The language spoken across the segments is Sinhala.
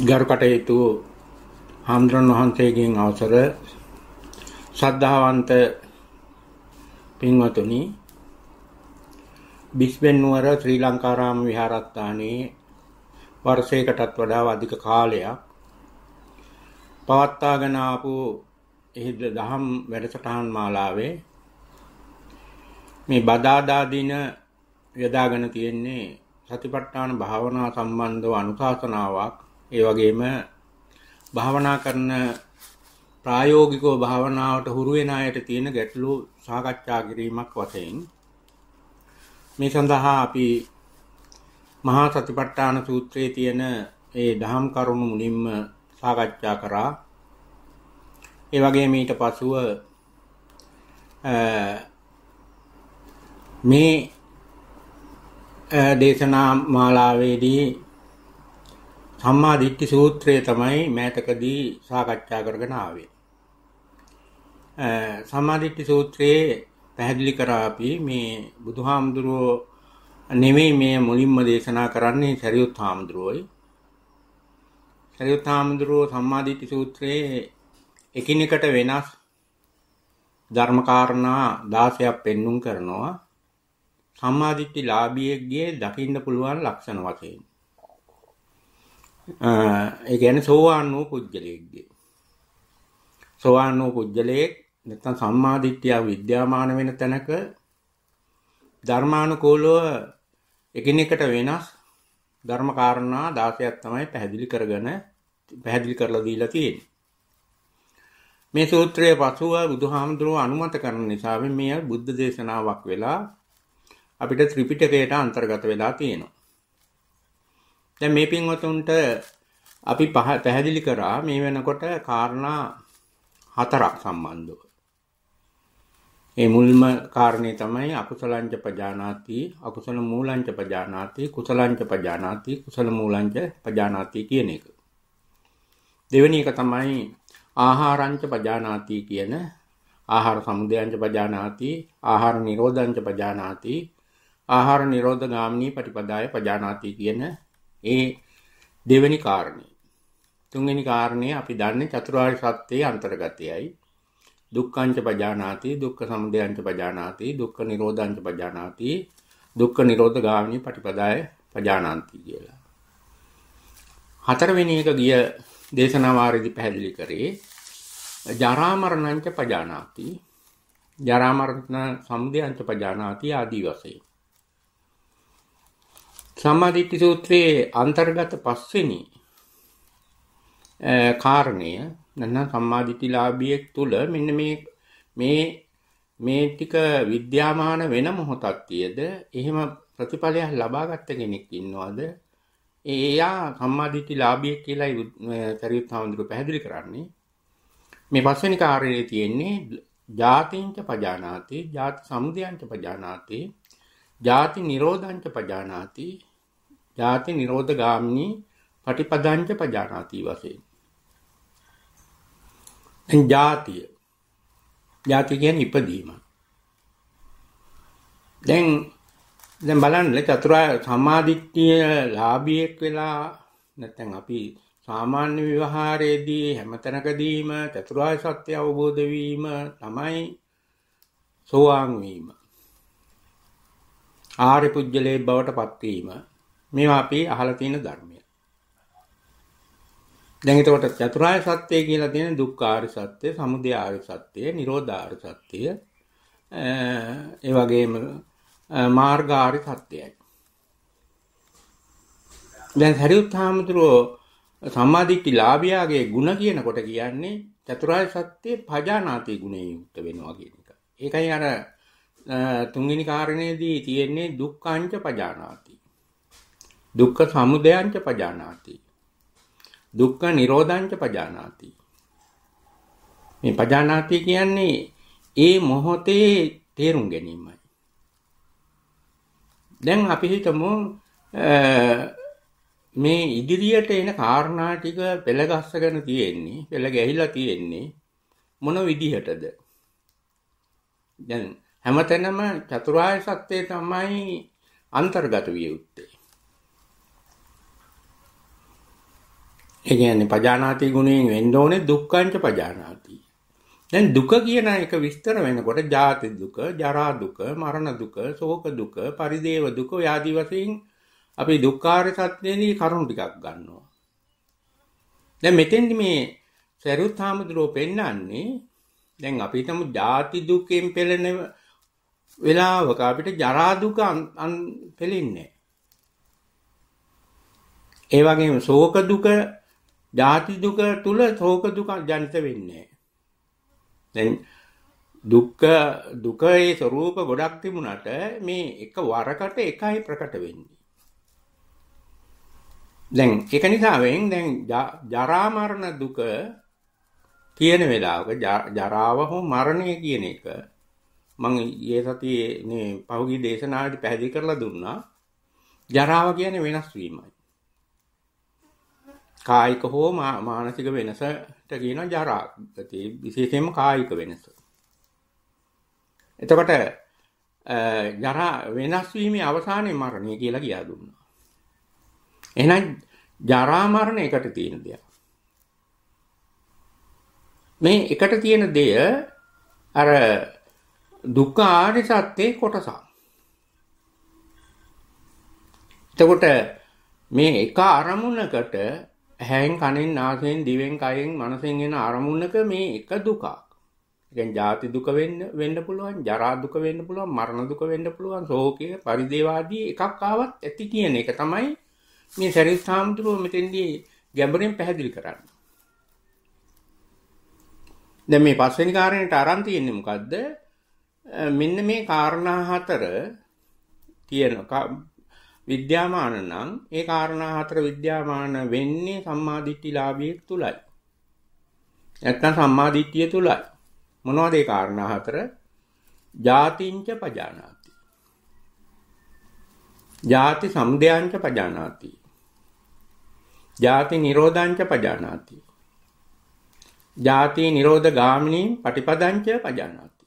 ගරු කටයුතු හාමුදුරන් වහන්සේගෙන් අවසර ශ්‍රද්ධාවන්ත පින්වතුනි බිස්බෙන් නුවර ශ්‍රී ලංකාරාම විහාරස්ථානයේ වර්ෂයකටත් වඩා අධික කාලයක් පවත්වාගෙන ආපු එහි දහම් වැඩසටහන් මාලාවේ මේ බදාදා දින යොදාගෙන තියෙන්නේ සතිපට්ඨාන භාවනා සම්බන්ධව අනුශාසනාවක් ඒ වගේම භාවනා කරන ප්‍රායෝගිකව භාවනාවට හුරු වෙන අයට තියෙන ගැටලු සාකච්ඡා කිරීමක් වශයෙන් මේ සඳහා අපි මහා සතිපට්ඨාන සූත්‍රයේ තියෙන ඒ දහම් කරුණු මුලින්ම සාකච්ඡා කරා. ඒ වගේම ඊට පසුව මේ දේශනා මාලාවේදී සම්මා දිට්ඨි සූත්‍රය තමයි මෑතකදී සාකච්ඡා කරගෙන ආවේ. සම්මා දිට්ඨි සූත්‍රයේ පැහැදිලි කරා අපි මේ බුදුහාමුදුරුවෝ නෙමෙයි මේ මුලින්ම දේශනා කරන්නේ සරියුත් හාමුදුරුවෝයි. සරියුත් හාමුදුරුවෝ සම්මා දිට්ඨි සූත්‍රයේ එකිනෙකට වෙනස් ධර්මකාරණා 16ක් පෙන්눔 කරනවා. සම්මා දිට්ඨි ලාභියෙක්ගේ දකින්න පුළුවන් ලක්ෂණ වශයෙන්. ඒ කියන්නේ සෝවාන් වූ පුජ්‍යලයේගේ. සෝවාන් වූ පුජ්‍යලයේ නැත්නම් සම්මාදිට්ඨිය විද්‍යාමාන වෙන තැනක ධර්මානුකූලව එකිනෙකට වෙනස් ධර්ම කාරණා 16ක් තමයි පැහැදිලි කරගෙන පැහැදිලි කරලා දීලා තියෙන්නේ. මේ සූත්‍රයේ පසුව බුදුහාමුදුරුව අනුමත කරන නිසා මේ බුද්ධ දේශනාවක් වෙලා අපිට ත්‍රිපිටකයට අන්තර්ගත වෙලා තියෙනවා. දැන් මේ පින්වතුන්ට අපි පැහැදිලි කරා මේ වෙනකොට කාරණා හතරක් සම්බන්ධව. ඒ මුල්ම කාරණේ තමයි අකුසලංච පජානාති අකුසල මූලංච පජානාති කුසලංච පජානාති කුසල මූලංච පජානාති කියන එක. දෙවෙනි එක තමයි ආහාරංච පජානාති කියන ආහාර සමුදයංච පජානාති ආහාර නිරෝධංච පජානාති ආහාර නිරෝධ ගාමිනී පටිපදාය පජානාති කියන ඒ දෙවෙනි කාරණේ. තුන්වෙනි කාරණේ අපි දන්නේ චතුරාර්ය සත්‍යයේ අන්තර්ගතයයි. දුක්ඛංච පජානාති දුක්ඛ සමුදයංච පජානාති දුක්ඛ නිරෝධංච පජානාති දුක්ඛ නිරෝධ ගාමිනී පටිපදාය පජානාති කියලා. හතරවෙනි එක ගිය දේශනා වාරයේදී පැහැදිලි කරේ ජරා මරණංච පජානාති ජරා මරණ සමුදයංච පජානාති ආදී වශයෙන් සම්මාදිට්ඨි සූත්‍රයේ අන්තර්ගත පස්වෙනි කාරණය නැත්නම් සම්මාදිට්ඨිලාභියෙක් තුල මෙන්න මේ මේ මේ ටික විද්‍යාමාන වෙන මොහොතක් තියද එහෙම ප්‍රතිඵලයක් ලබාගත් කෙනෙක් ඉන්නවද? එයා සම්මාදිට්ඨිලාභියෙක් කියලායි සරියුත් හාමුදුරුවෝ පැහැදිලි කරන්නේ. මේ පස්වෙනි කාර්යයේ තියෙන්නේ ජාතිංච පජානාති ජාති සමුදයංච පජානාති ජාති නිරෝධංච පජානාති ජාති නිරෝධ ගාමිනී පටිපදංච පජානාති වශයෙන්. දැන් ජාතිය. ජාති කියන්නේ ඉපදීම. දැන් දැන් බලන්න චතුරාර්ය සම්මාදිට්ඨිය ලාභියෙක් වෙලා නැත්නම් අපි සාමාන්‍ය විවහාරයේදී හැමතැනකදීම චතුරාර්ය සත්‍ය අවබෝධ වීම තමයි සෝවාන් වීම. ආර්ය පුජ්‍යලේ බවට පත්වීම මේවා අපි අහලා තියෙන ධර්මය. දැන් එතකොට චතුරාර්ය සත්‍ය කියලා තියෙන දුක්ඛ ආර්ය සත්‍ය, සමුදය ආර්ය සත්‍ය, නිරෝධ ආර්ය සත්‍ය, ඒ වගේම මාර්ග ආර්ය සත්‍යයි. දැන් හරියුත් හාමුදුරුවෝ සම්මාදිට්ඨි ලාභියාගේ ಗುಣ කියනකොට කියන්නේ චතුරාර්ය සත්‍ය පජානාති ගුණේ යුක්ත වෙනවා කියන එක. ඒකයි අර තුන්වෙනි කාරණේදී තියෙන්නේ දුක්ඛංච පජානාති. දුක්ඛ සමුදයංච පජානාති. දුක්ඛ නිරෝධංච පජානාති. මේ පජානාති කියන්නේ ඒ මොහොතේ තේරුම් ගැනීමයි. දැන් අපි හිතමු මේ ඉදිරියට එන කාරණා ටික පෙළ ගස්සගෙන තියෙන්නේ, පෙළ ගැහිලා තියෙන්නේ මොන විදිහටද? දැන් හැමතැනම චතුරාර්ය සත්‍ය තමයි අන්තර්ගත විය යුත්තේ. ඒ කියන්නේ පජානාති ගුණයෙන් වෙන්න ඕනේ දුක්ඛංච පජානාති. දැන් දුක කියන එක විස්තර වෙනකොට ජාති දුක, ජරා දුක, මරණ දුක, ශෝක දුක, පරිදේව දුක ආදී වශයෙන් අපි දුක්ඛාර සත්‍යයේදී කරුණු ටිකක් ගන්නවා. දැන් මෙතෙන්දි මේ සරුත් හාමුදුරුවෝ පෙන්වන්නේ දැන් අපි හිතමු ජාති දුකෙන් පෙළෙන වෙලාවක අපිට ජරා දුක පෙළෙන්නේ ඒ වගේම ශෝක දුක, ජාති දුක තුල ශෝක දුක ජනිත වෙන්නේ දැන් දුක්ඛ දුකේ ස්වરૂප ගොඩක් තිබුණාට මේ එක වරකට එකයි ප්‍රකට වෙන්නේ. දැන් ඒක නිසාවෙන් දැන් ජරා මරණ දුක කියන වෙලාවක ජරාව හෝ මරණය කියන එක මම ඊයේ සතියේ මේ පහුගිය දේශනාවේදී පැහැදිලි කරලා දුන්නා. ජරාව කියන්නේ වෙනස් වීමයි. කායික හෝ මානසික වෙනසට කියන ජරා විශේෂයෙන්ම කායික වෙනස. එතකොට ජරා වෙනස් වීමේ අවසානයේ මරණය කියලා කියා දුන්නා. එහෙනම් ජරා මරණ එකට තියෙන දෙයක් මේ එකට තියෙන දෙය අර දුක්ඛ ආර්ය සත්‍යයේ කොටසක්. එතකොට මේ එක අරමුණකට ඇහෙන් කනෙන් නාසයෙන් දිවෙන් කයෙන් මනසෙන් එන අරමුණක මේ එක දුකක්. කියන්නේ ජාති දුක වෙන්න වෙන්න පුළුවන්, ජරා දුක වෙන්න පුළුවන්, මරණ දුක වෙන්න පුළුවන්, ශෝකය, පරිදේවාදී එකක් ආවත් ඇති කියන එක තමයි මේ සරිත් සාමුද්‍රෝ මෙතෙන්දී ගැඹුරින් පැහැදිලි කරන්නේ. දැන් මේ පස්වෙනි කාරණේට අරන් තියෙන්නේ මොකද්ද? මෙන්න මේ කාරණා හතර තියෙන විද්‍යාමාන නම් ඒ කාරණා හතර විද්‍යාමාන වෙන්නේ සම්මාදිට්ඨිලාභියෙක් තුලයි. නැත්නම් සම්මාදිට්ඨිය තුලයි. මොනවද ඒ කාරණා හතර? ජාතිංච පජානාති. ජාති සම්දයංච පජානාති. ජාති නිරෝධංච පජානාති. ජාති නිරෝධ ගාමිනී පටිපදංච පජානාති.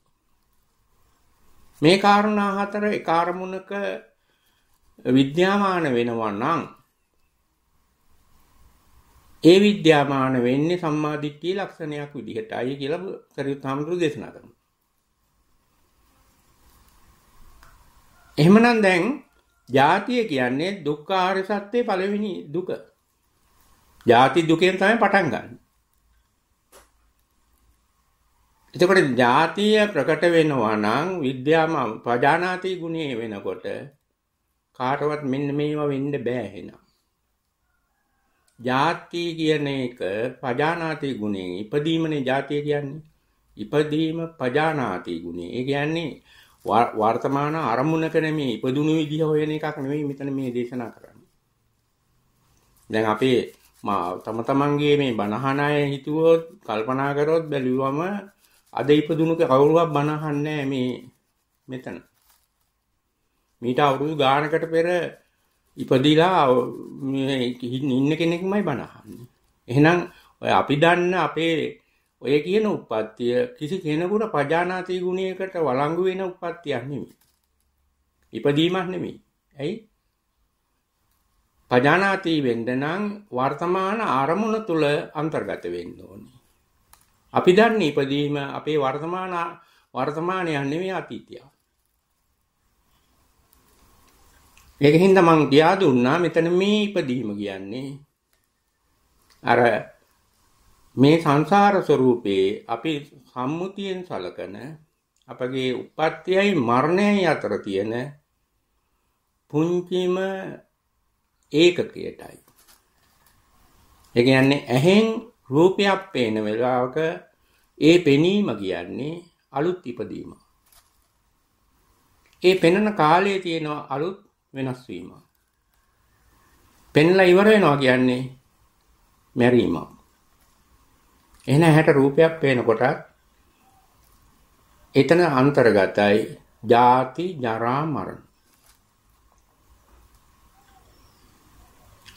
මේ කාරණා හතර ඒ කාර්මුණක විද්‍යාමාන වෙනවා නම් ඒ විද්‍යාමාන වෙන්නේ සම්මාදිට්ඨිය ලක්ෂණයක් විදිහටයි කියලා කරියුත් හාමුදුරු දේශනා කරනවා. එහෙමනම් දැන් ජාතිය කියන්නේ දුක්ඛ ආර්ය සත්‍යයේ පළවෙනි දුක. ජාති දුකෙන් තමයි පටන් ගන්න. එතකොට ಜಾතිය ප්‍රකට වෙනවා නම් විද්‍යාම පජානාති ගුණේ වෙනකොට කාටවත් මෙන්න මේවා වෙන්න බෑ එහෙනම්. ಜಾති කියන එක පජානාති ගුණේ ඉපදීමනේ ಜಾතිය කියන්නේ. ඉපදීම පජානාති ගුණේ. ඒ කියන්නේ වර්තමාන අරමුණක නෙමෙයි ඉපදුණු විදිහ හොයන එකක් නෙමෙයි මෙතන මේ දේශනා කරන්නේ. දැන් අපේ මා තම තමන්ගේ මේ බණහන අය හිතුවොත් කල්පනා කරොත් බැලුවම අද ඉපදුණු කවුරුවක් බණ අහන්නේ මේ මෙතන. මීට අවුරුදු ගානකට පෙර ඉපදිලා ඉන්න කෙනෙක්මයි බණ අහන්නේ. එහෙනම් ඔය අපි දන්න අපේ ඔය කියන උප්පත්තිය කිසි කෙනෙකුට පජානාති ගුණයකට වළංගු වෙන උප්පත්තියක් නෙමෙයි. ඉපදීමක් නෙමෙයි. ඇයි? පජානාති වෙන්න නම් වර්තමාන ආරමුණ තුල අන්තර්ගත වෙන්න ඕනේ. අපි දන්නේ ඉපදීම අපේ වර්තමාන වර්තමානයක් නෙවෙයි අතීතය. ඒකින්ද මං කියා දුන්නා මෙතන මේ ඉපදීම කියන්නේ අර මේ සංසාර ස්වરૂපේ අපි සම්මුතියෙන් සලකන අපගේ උප්පත්තියයි මරණයයි අතර තියෙන පුංචිම ඒකකයටයි. ඒ කියන්නේ ඇහෙන් රූපයක් පේන වෙලාවක ඒ පෙනීම කියන්නේ අලුත් ඉපදීම. ඒ පෙනෙන කාලයේ තියෙන අලුත් වෙනස් වීම. පෙන්ලා ඉවර වෙනවා කියන්නේ මැරීම. එහෙනම් ඇහැට රූපයක් පේනකොට එතන අන්තර්ගතයි ජාති ජරා මරණ.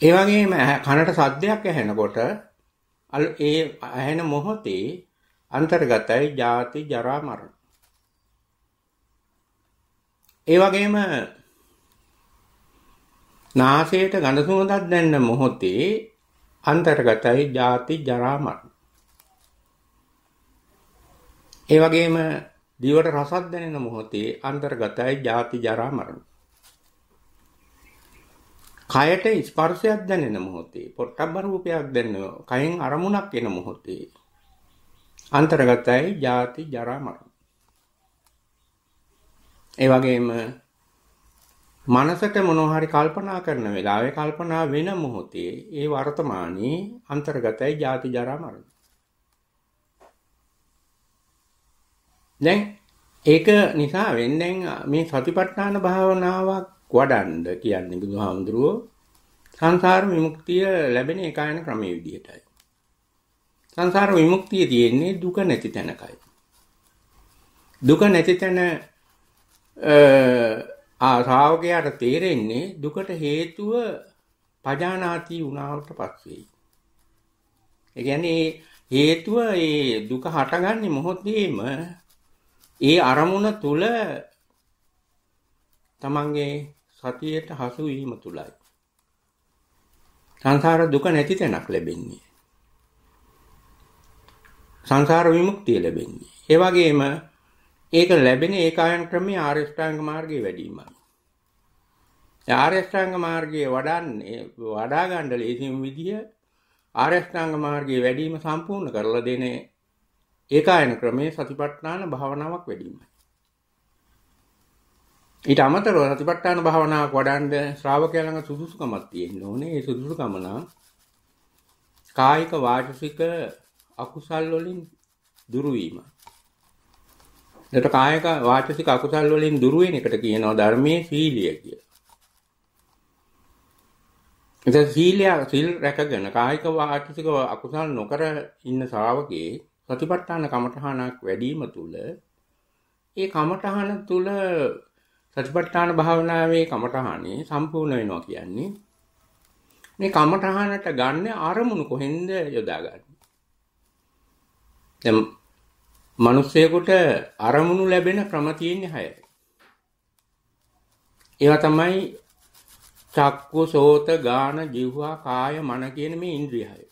ඒ වගේම කනට සද්දයක් ඇහෙනකොට ඒ ඇහෙන මොහොතේ අන්තර්ගතයි ජාති ජරා මරණ. ඒ වගේම නාසයට ගඳ සුවඳක් දැනෙන මොහොතේ අන්තර්ගතයි ජාති ජරා මරණ. ඒ වගේම දිවට රසක් දැනෙන මොහොතේ අන්තර්ගතයි ජාති ජරා මරණ. කයට ස්පර්ශයක් දැනෙන මොහොතේ පොට්ටබ්බ රූපයක් දැනෙන කයෙන් අරමුණක් එන මොහොතේ අන්තර්ගතයි ජාති ජරා මරණ. ඒ වගේම මනසට මොනවා හරි කල්පනා කරන වෙලාවේ කල්පනා වෙන මොහොතේ ඒ වර්තමානයේ අන්තර්ගතයි ජාති ජරා මරණ. දැන් ඒක නිසා වෙන්නේ මේ සතිපට්ඨාන භාවනාවක් වඩන්න කියන්නේ බුදුහාමුදුරුවෝ සංසාර විමුක්තිය ලැබෙන ඒකායන ක්‍රමයේ විදිහටයි. සංසාර විමුක්තිය තියෙන්නේ දුක නැති තැනකයි. දුක නැති තැන ආ ශ්‍රාවකයාට තේරෙන්නේ දුකට හේතුව පජානාති වුණාට පස්සේ. ඒ කියන්නේ හේතුව ඒ දුක හටගන්නේ මොහොතේම ඒ අරමුණ තුල තමන්ගේ සතියට හසු වීම තුලයි. සංසාර දුක නැති තැනක් ලැබෙන්නේ. සංසාර විමුක්තිය ලැබෙන්නේ. ඒ වගේම ඒක ලැබෙන ඒකායන ක්‍රමයේ ආර්ය ශ්‍රාංග මාර්ගයේ වැඩිමයි. ආර්ය ශ්‍රාංග මාර්ගයේ වඩන්නේ වඩා ගන්න ලේසිම විදිය ආර්ය ශ්‍රාංග මාර්ගයේ වැඩිම සම්පූර්ණ කරලා දෙන ඒකායන ක්‍රමයේ සතිපට්ඨාන භාවනාවක් වැඩිමයි. ඊට අමතරව සතිපට්ඨාන භාවනාවක් වඩන්න ශ්‍රාවකයා ළඟ සුදුසුකමක් තියෙන්න ඕනේ. ඒ සුදුසුකම නම් කායික වාචික අකුසල් වලින් දුරු වීමයි. එතකොට කායක වාචසික අකුසල් වලින් දුර වෙන එකට කියනවා ධර්මයේ සීලිය කියලා. එතකොට සීලය සීල් රැකගෙන කායික වාචසික අකුසල් නොකර ඉන්න ශ්‍රාවකේ සතිපට්ඨාන කමඨහනක් වැඩිම තුල ඒ කමඨහන තුල සතිපට්ඨාන භාවනාවේ කමඨහනේ සම්පූර්ණ වෙනවා කියන්නේ මේ කමඨහනට ගන්න අරමුණු කොහෙන්ද යොදාගන්නේ දැන් මිනිස්සෙකුට අරමුණු ලැබෙන ක්‍රම තියෙන්නේ හයයි. ඒවා තමයි චක්කු, සෝත, ගාන, જીවහා, කාය, මන කියන මේ ඉන්ද්‍රිය හය.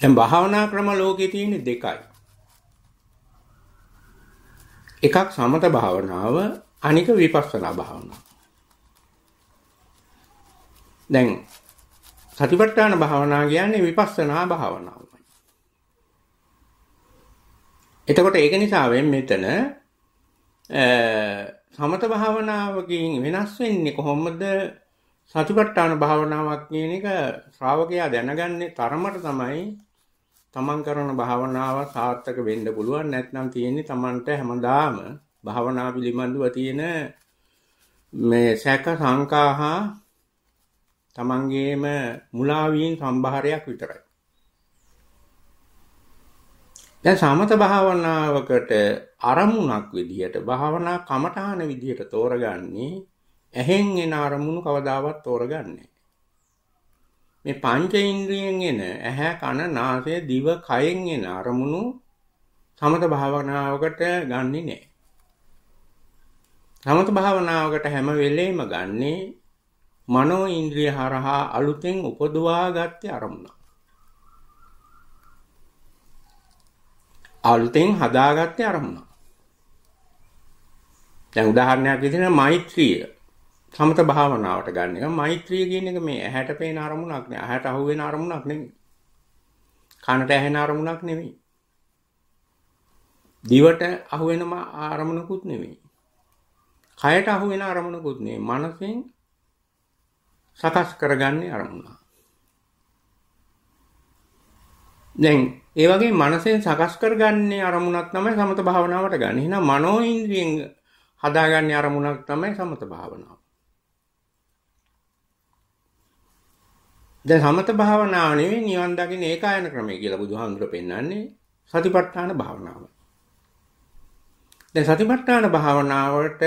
දැන් භාවනා ක්‍රම ලෝකේ තියෙන්නේ දෙකයි. එකක් සමත භාවනාව, අනික විපස්සනා භාවනාව. දැන් සතිපට්ඨාන භාවනාව කියන්නේ විපස්සනා භාවනාව. එතකොට ඒක නිසා මෙතන සමත භාවනාවකින් වෙනස් වෙන්නේ කොහොමද? සතිපට්ඨාන භාවනාවක් කියන එක ශ්‍රාවකයා දැනගන්නේ තරමට තමයි තමන් කරන භාවනාව සාර්ථක වෙන්න පුළුවන්. නැත්නම් තියෙන්නේ තමන්ට හැමදාම භාවනා පිළිබඳව තියෙන මේ සැක සංකාහා තමන්ගේම මුලාවීම් සම්භාරයක් විතරයි. දැන් සමත භාවනාවකට අරමුණක් විදිහට භාවනා කමඨාන විදිහට තෝරගන්නේ ඇහෙන් එන අරමුණු කවදාවත් තෝරගන්නේ. මේ පංච ඉන්ද්‍රියෙන් එන ඇහැ කන නාසය දිව කයෙන් එන අරමුණු සමත භාවනාවකට ගන්නෙ නෑ. සමත භාවනාවකට හැම වෙලෙම ගන්නේ මනෝ ඉන්ද්‍රිය හරහා අලුතෙන් උපදවා ගත්තේ අලුතෙන් හදාගත්තේ අරමුණ. දැන් උදාහරණයක් විදිහට මෛත්‍රිය සමත භාවනාවට ගන්න එක මෛත්‍රිය කියන එක මේ ඇහැට පේන අරමුණක් නෙවෙයි. ඇහැට අහු වෙන අරමුණක් නෙවෙයි. කනට ඇහෙන අරමුණක් නෙවෙයි. දිවට අහු වෙන අරමුණකුත් නෙවෙයි. කයට අහු වෙන අරමුණකුත් නෙවෙයි. මනසෙන් සකස් කරගන්නේ අරමුණ. දැන් ඒ වගේ මනසෙන් සකස් කරගන්නේ අරමුණක් තමයි සමත භාවනාවට ගන්න. එහෙනම් මනෝ ඉන්ද්‍රියෙන් හදාගන්නේ අරමුණක් තමයි සමත භාවනාව. දැන් සමත භාවනාව නෙවෙයි නිවන් දකින්න ඒකායන ක්‍රමය කියලා බුදුහාමුදුරුවෝ පෙන්වන්නේ සතිපට්ඨාන භාවනාව. දැන් සතිපට්ඨාන භාවනාවට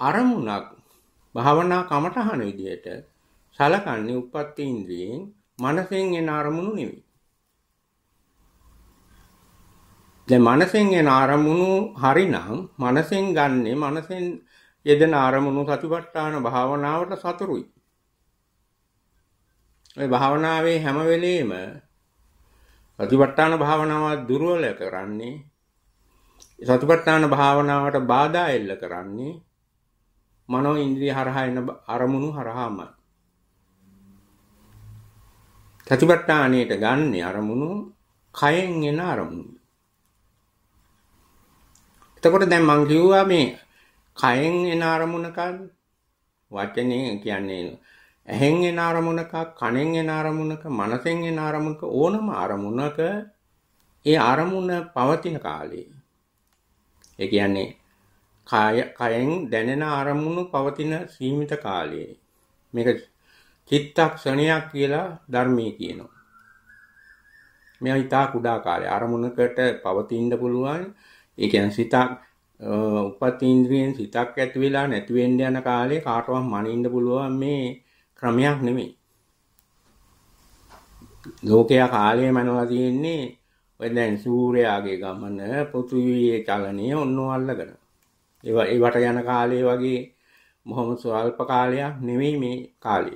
අරමුණක් භාවනා කමටහන විදියට සලකන්නේ උප්පත්ති ඉන්ද්‍රියෙන් මනසෙන් එන අරමුණු නෙවෙයි. දැන් මනසෙන් එන අරමුණු හරිනම් මනසෙන් ගන්නෙ මනසෙන් යෙදෙන අරමුණු සතිපට්ඨාන භාවනාවට සතුරුයි. ඔය භාවනාවේ හැම වෙලෙම සතිපට්ඨාන භාවනාව දුර්වල කරන්නේ සතිපට්ඨාන භාවනාවට බාධා එල්ල කරන්නේ මනෝ ඉන්ද්‍රිය හරහා එන අරමුණු හරහාමයි. සතිපට්ඨානයට ගන්න අරමුණු කයෙන් එන අරමුණු. එතකොට දැන් මං කිව්වා මේ කයෙන් එන අරමුණක වචනේ කියන්නේ ඇහෙන් එන අරමුණක කනෙන් එන අරමුණක මනසෙන් එන අරමුණක ඕනම අරමුණක ඒ අරමුණ පවතින කාලේ. ඒ කියන්නේ කාය කයෙන් දැනෙන අරමුණු පවතින සීමිත කාලයේ මේක චිත්තක්ෂණයක් කියලා ධර්මයේ කියනවා. මේ ඊටා කුඩා කාලේ අරමුණකට පවතින්න පුළුවන් ඒ කියන්නේ සිතක් උපතීන්ද්‍රියෙන් සිතක් ඇති වෙලා නැති වෙන්න යන කාලේ කාටවත් මනින්න පුළුවන් මේ ක්‍රමයක් නෙමෙයි. ලෝකයා කාලය මනලා තියෙන්නේ ඔය දැන් සූර්යාගේ ගමන පෘථිවියේ චලනය ඔන්නෝ අල්ලගෙන. ඒවා ඒවට යන කාලේ වගේ මොහොම ස්වල්ප කාලයක් නෙමෙයි මේ කාලය.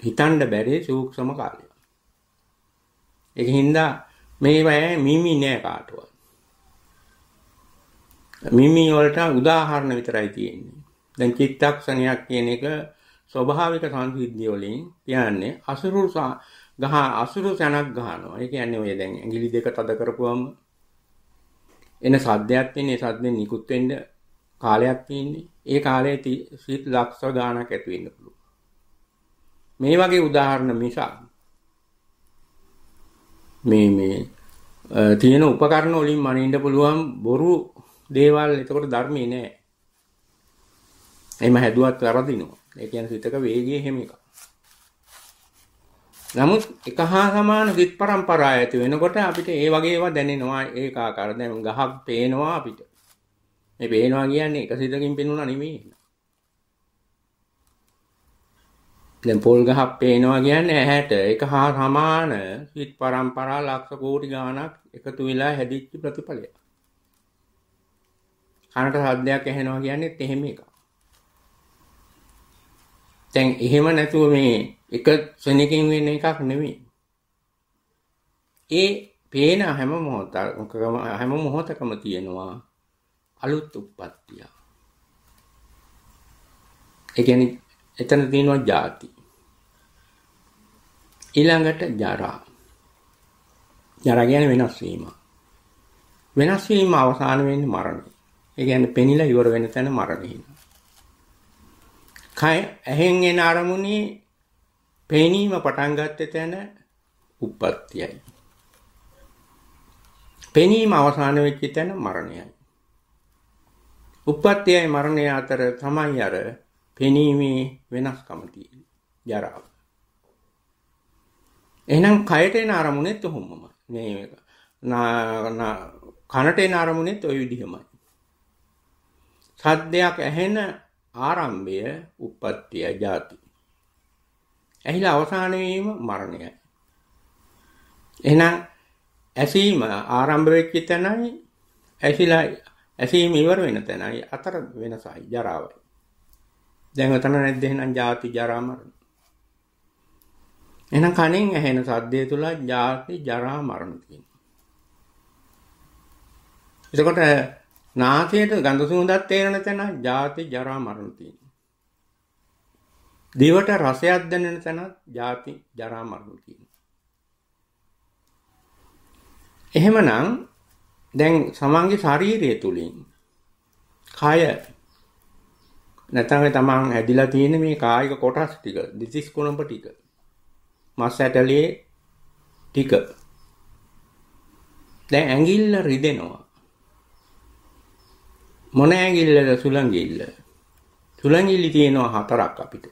හිතන්න බැරි සූක්ෂම කාලයක්. ඒකින්ද මේවැ මිමි නෑ කාටවත්. මිමි වලට උදාහරණ විතරයි තියෙන්නේ. දැන් චිත්තක්ෂණයක් කියන එක ස්වභාවික සංසිද්ධිය වලින් කියන්නේ අසුරු ගහ අසුරු සැනක් ගහනවා. ඒ කියන්නේ ඔය දැන් ඇඟිලි දෙක තද කරපුවම එන සද්දයක් තියෙන්නේ සද්දෙන් නිකුත් වෙන්න කාලයක් තියෙන්නේ. ඒ කාලයේ සීත් ලක්ෂ ගාණක් ඇති වෙන්න පුළුවන්. මේ වගේ උදාහරණ මිසක් මේ මේ තියෙන උපකරණ වලින් මනින්න පුළුවන් බොරු දේවල් එතකොට ධර්මයේ නෑ. එහෙම හැදුවත් වැරදිනවා. ඒ කියන්නේ සිතක වේගය එහෙම එකක්. නමුත් එක හා සමාන සිත් පරම්පරා ඇති වෙනකොට අපිට ඒ වගේ ඒවා දැනෙනවා ඒකාකාර. දැන් ගහක් පේනවා අපිට. මේ පේනවා කියන්නේ එක සිතකින් පෙනුණා නෙමෙයි. දැන් පොල් ගහක් පේනවා කියන්නේ ඇහැට ඒක හා සමාන සිත් පරම්පරා ලක්ෂ කෝටි ගාණක් එකතු වෙලා හැදිච්ච ප්‍රතිඵලයක්. කනට ශබ්දයක් ඇහෙනවා කියන්නේ එහෙම එකක්. දැන් එහෙම නැතුව මේ එක ශනිකින් වෙන එකක් නෙමෙයි. ඒ පේන හැම මොහොතකම හැම මොහොතකම තියෙනවා අලුත් උප්පත්තිය. ඒ කියන්නේ එතන තියෙනවා ಜಾති. ඊළඟට ජරා. ජරා කියන්නේ වෙනස් වීම. වෙනස් වීම අවසාන වෙන්නේ මරණය. ඒ කියන්නේ පෙනිලා ඉවර වෙන තැන මරණය. කය ඇහෙන් එන අරමුණේ පෙනීම පටන් ගත්ත තැන උප්පත්තියයි. පෙනීම අවසාන වෙච්ච තැන මරණයයි. උප්පත්තියයි මරණය අතර තමයි අර පෙනීමේ වෙනස්කම තියෙන්නේ. ජරාව. එහෙනම් කයට එන අරමුණෙත් ඔහොමමයි. මේ කනට එන අරමුණෙත් ওই විදිහමයි. සද්දයක් ඇහෙන ආරම්භය උප්පත්තිය ජාති. ඇහිලා අවසාන වීම මරණයයි. එහෙනම් ඇසීම ආරම්භ වෙච්ච තැනයි ඇසිලා ඇසීම ඉවර වෙන තැනයි අතර වෙනසයි ජරාවයි. දැන් ඔතන නැද්ද එහෙනම් ජාති ජරා මරණ. එහෙනම් කණෙන් ඇහෙන සද්දය තුල ජාති ජරා මරණ තියෙනවා. එතකොට නාසයට ගඳ සුවඳක් තේරෙන තැන ජාති ජරා මරණ තියෙනවා. දිවට රසයක් දැනෙන තැන ජාති ජරා මරණ තියෙනවා. එහෙමනම් දැන් සමන්ගේ ශාරීරිය තුලින් කය නැත්නම් තමන් හැදිලා තියෙන මේ කායික කොටස් ටික දිසිස් කුණප ටික මස් ඇටලේ ටික. දැන් ඇඟිල්ල රිදෙනවා. මොන ඇඟිල්ලද? සුළඟිල්ල. සුළඟිලි තියෙනවා හතරක් අපිට.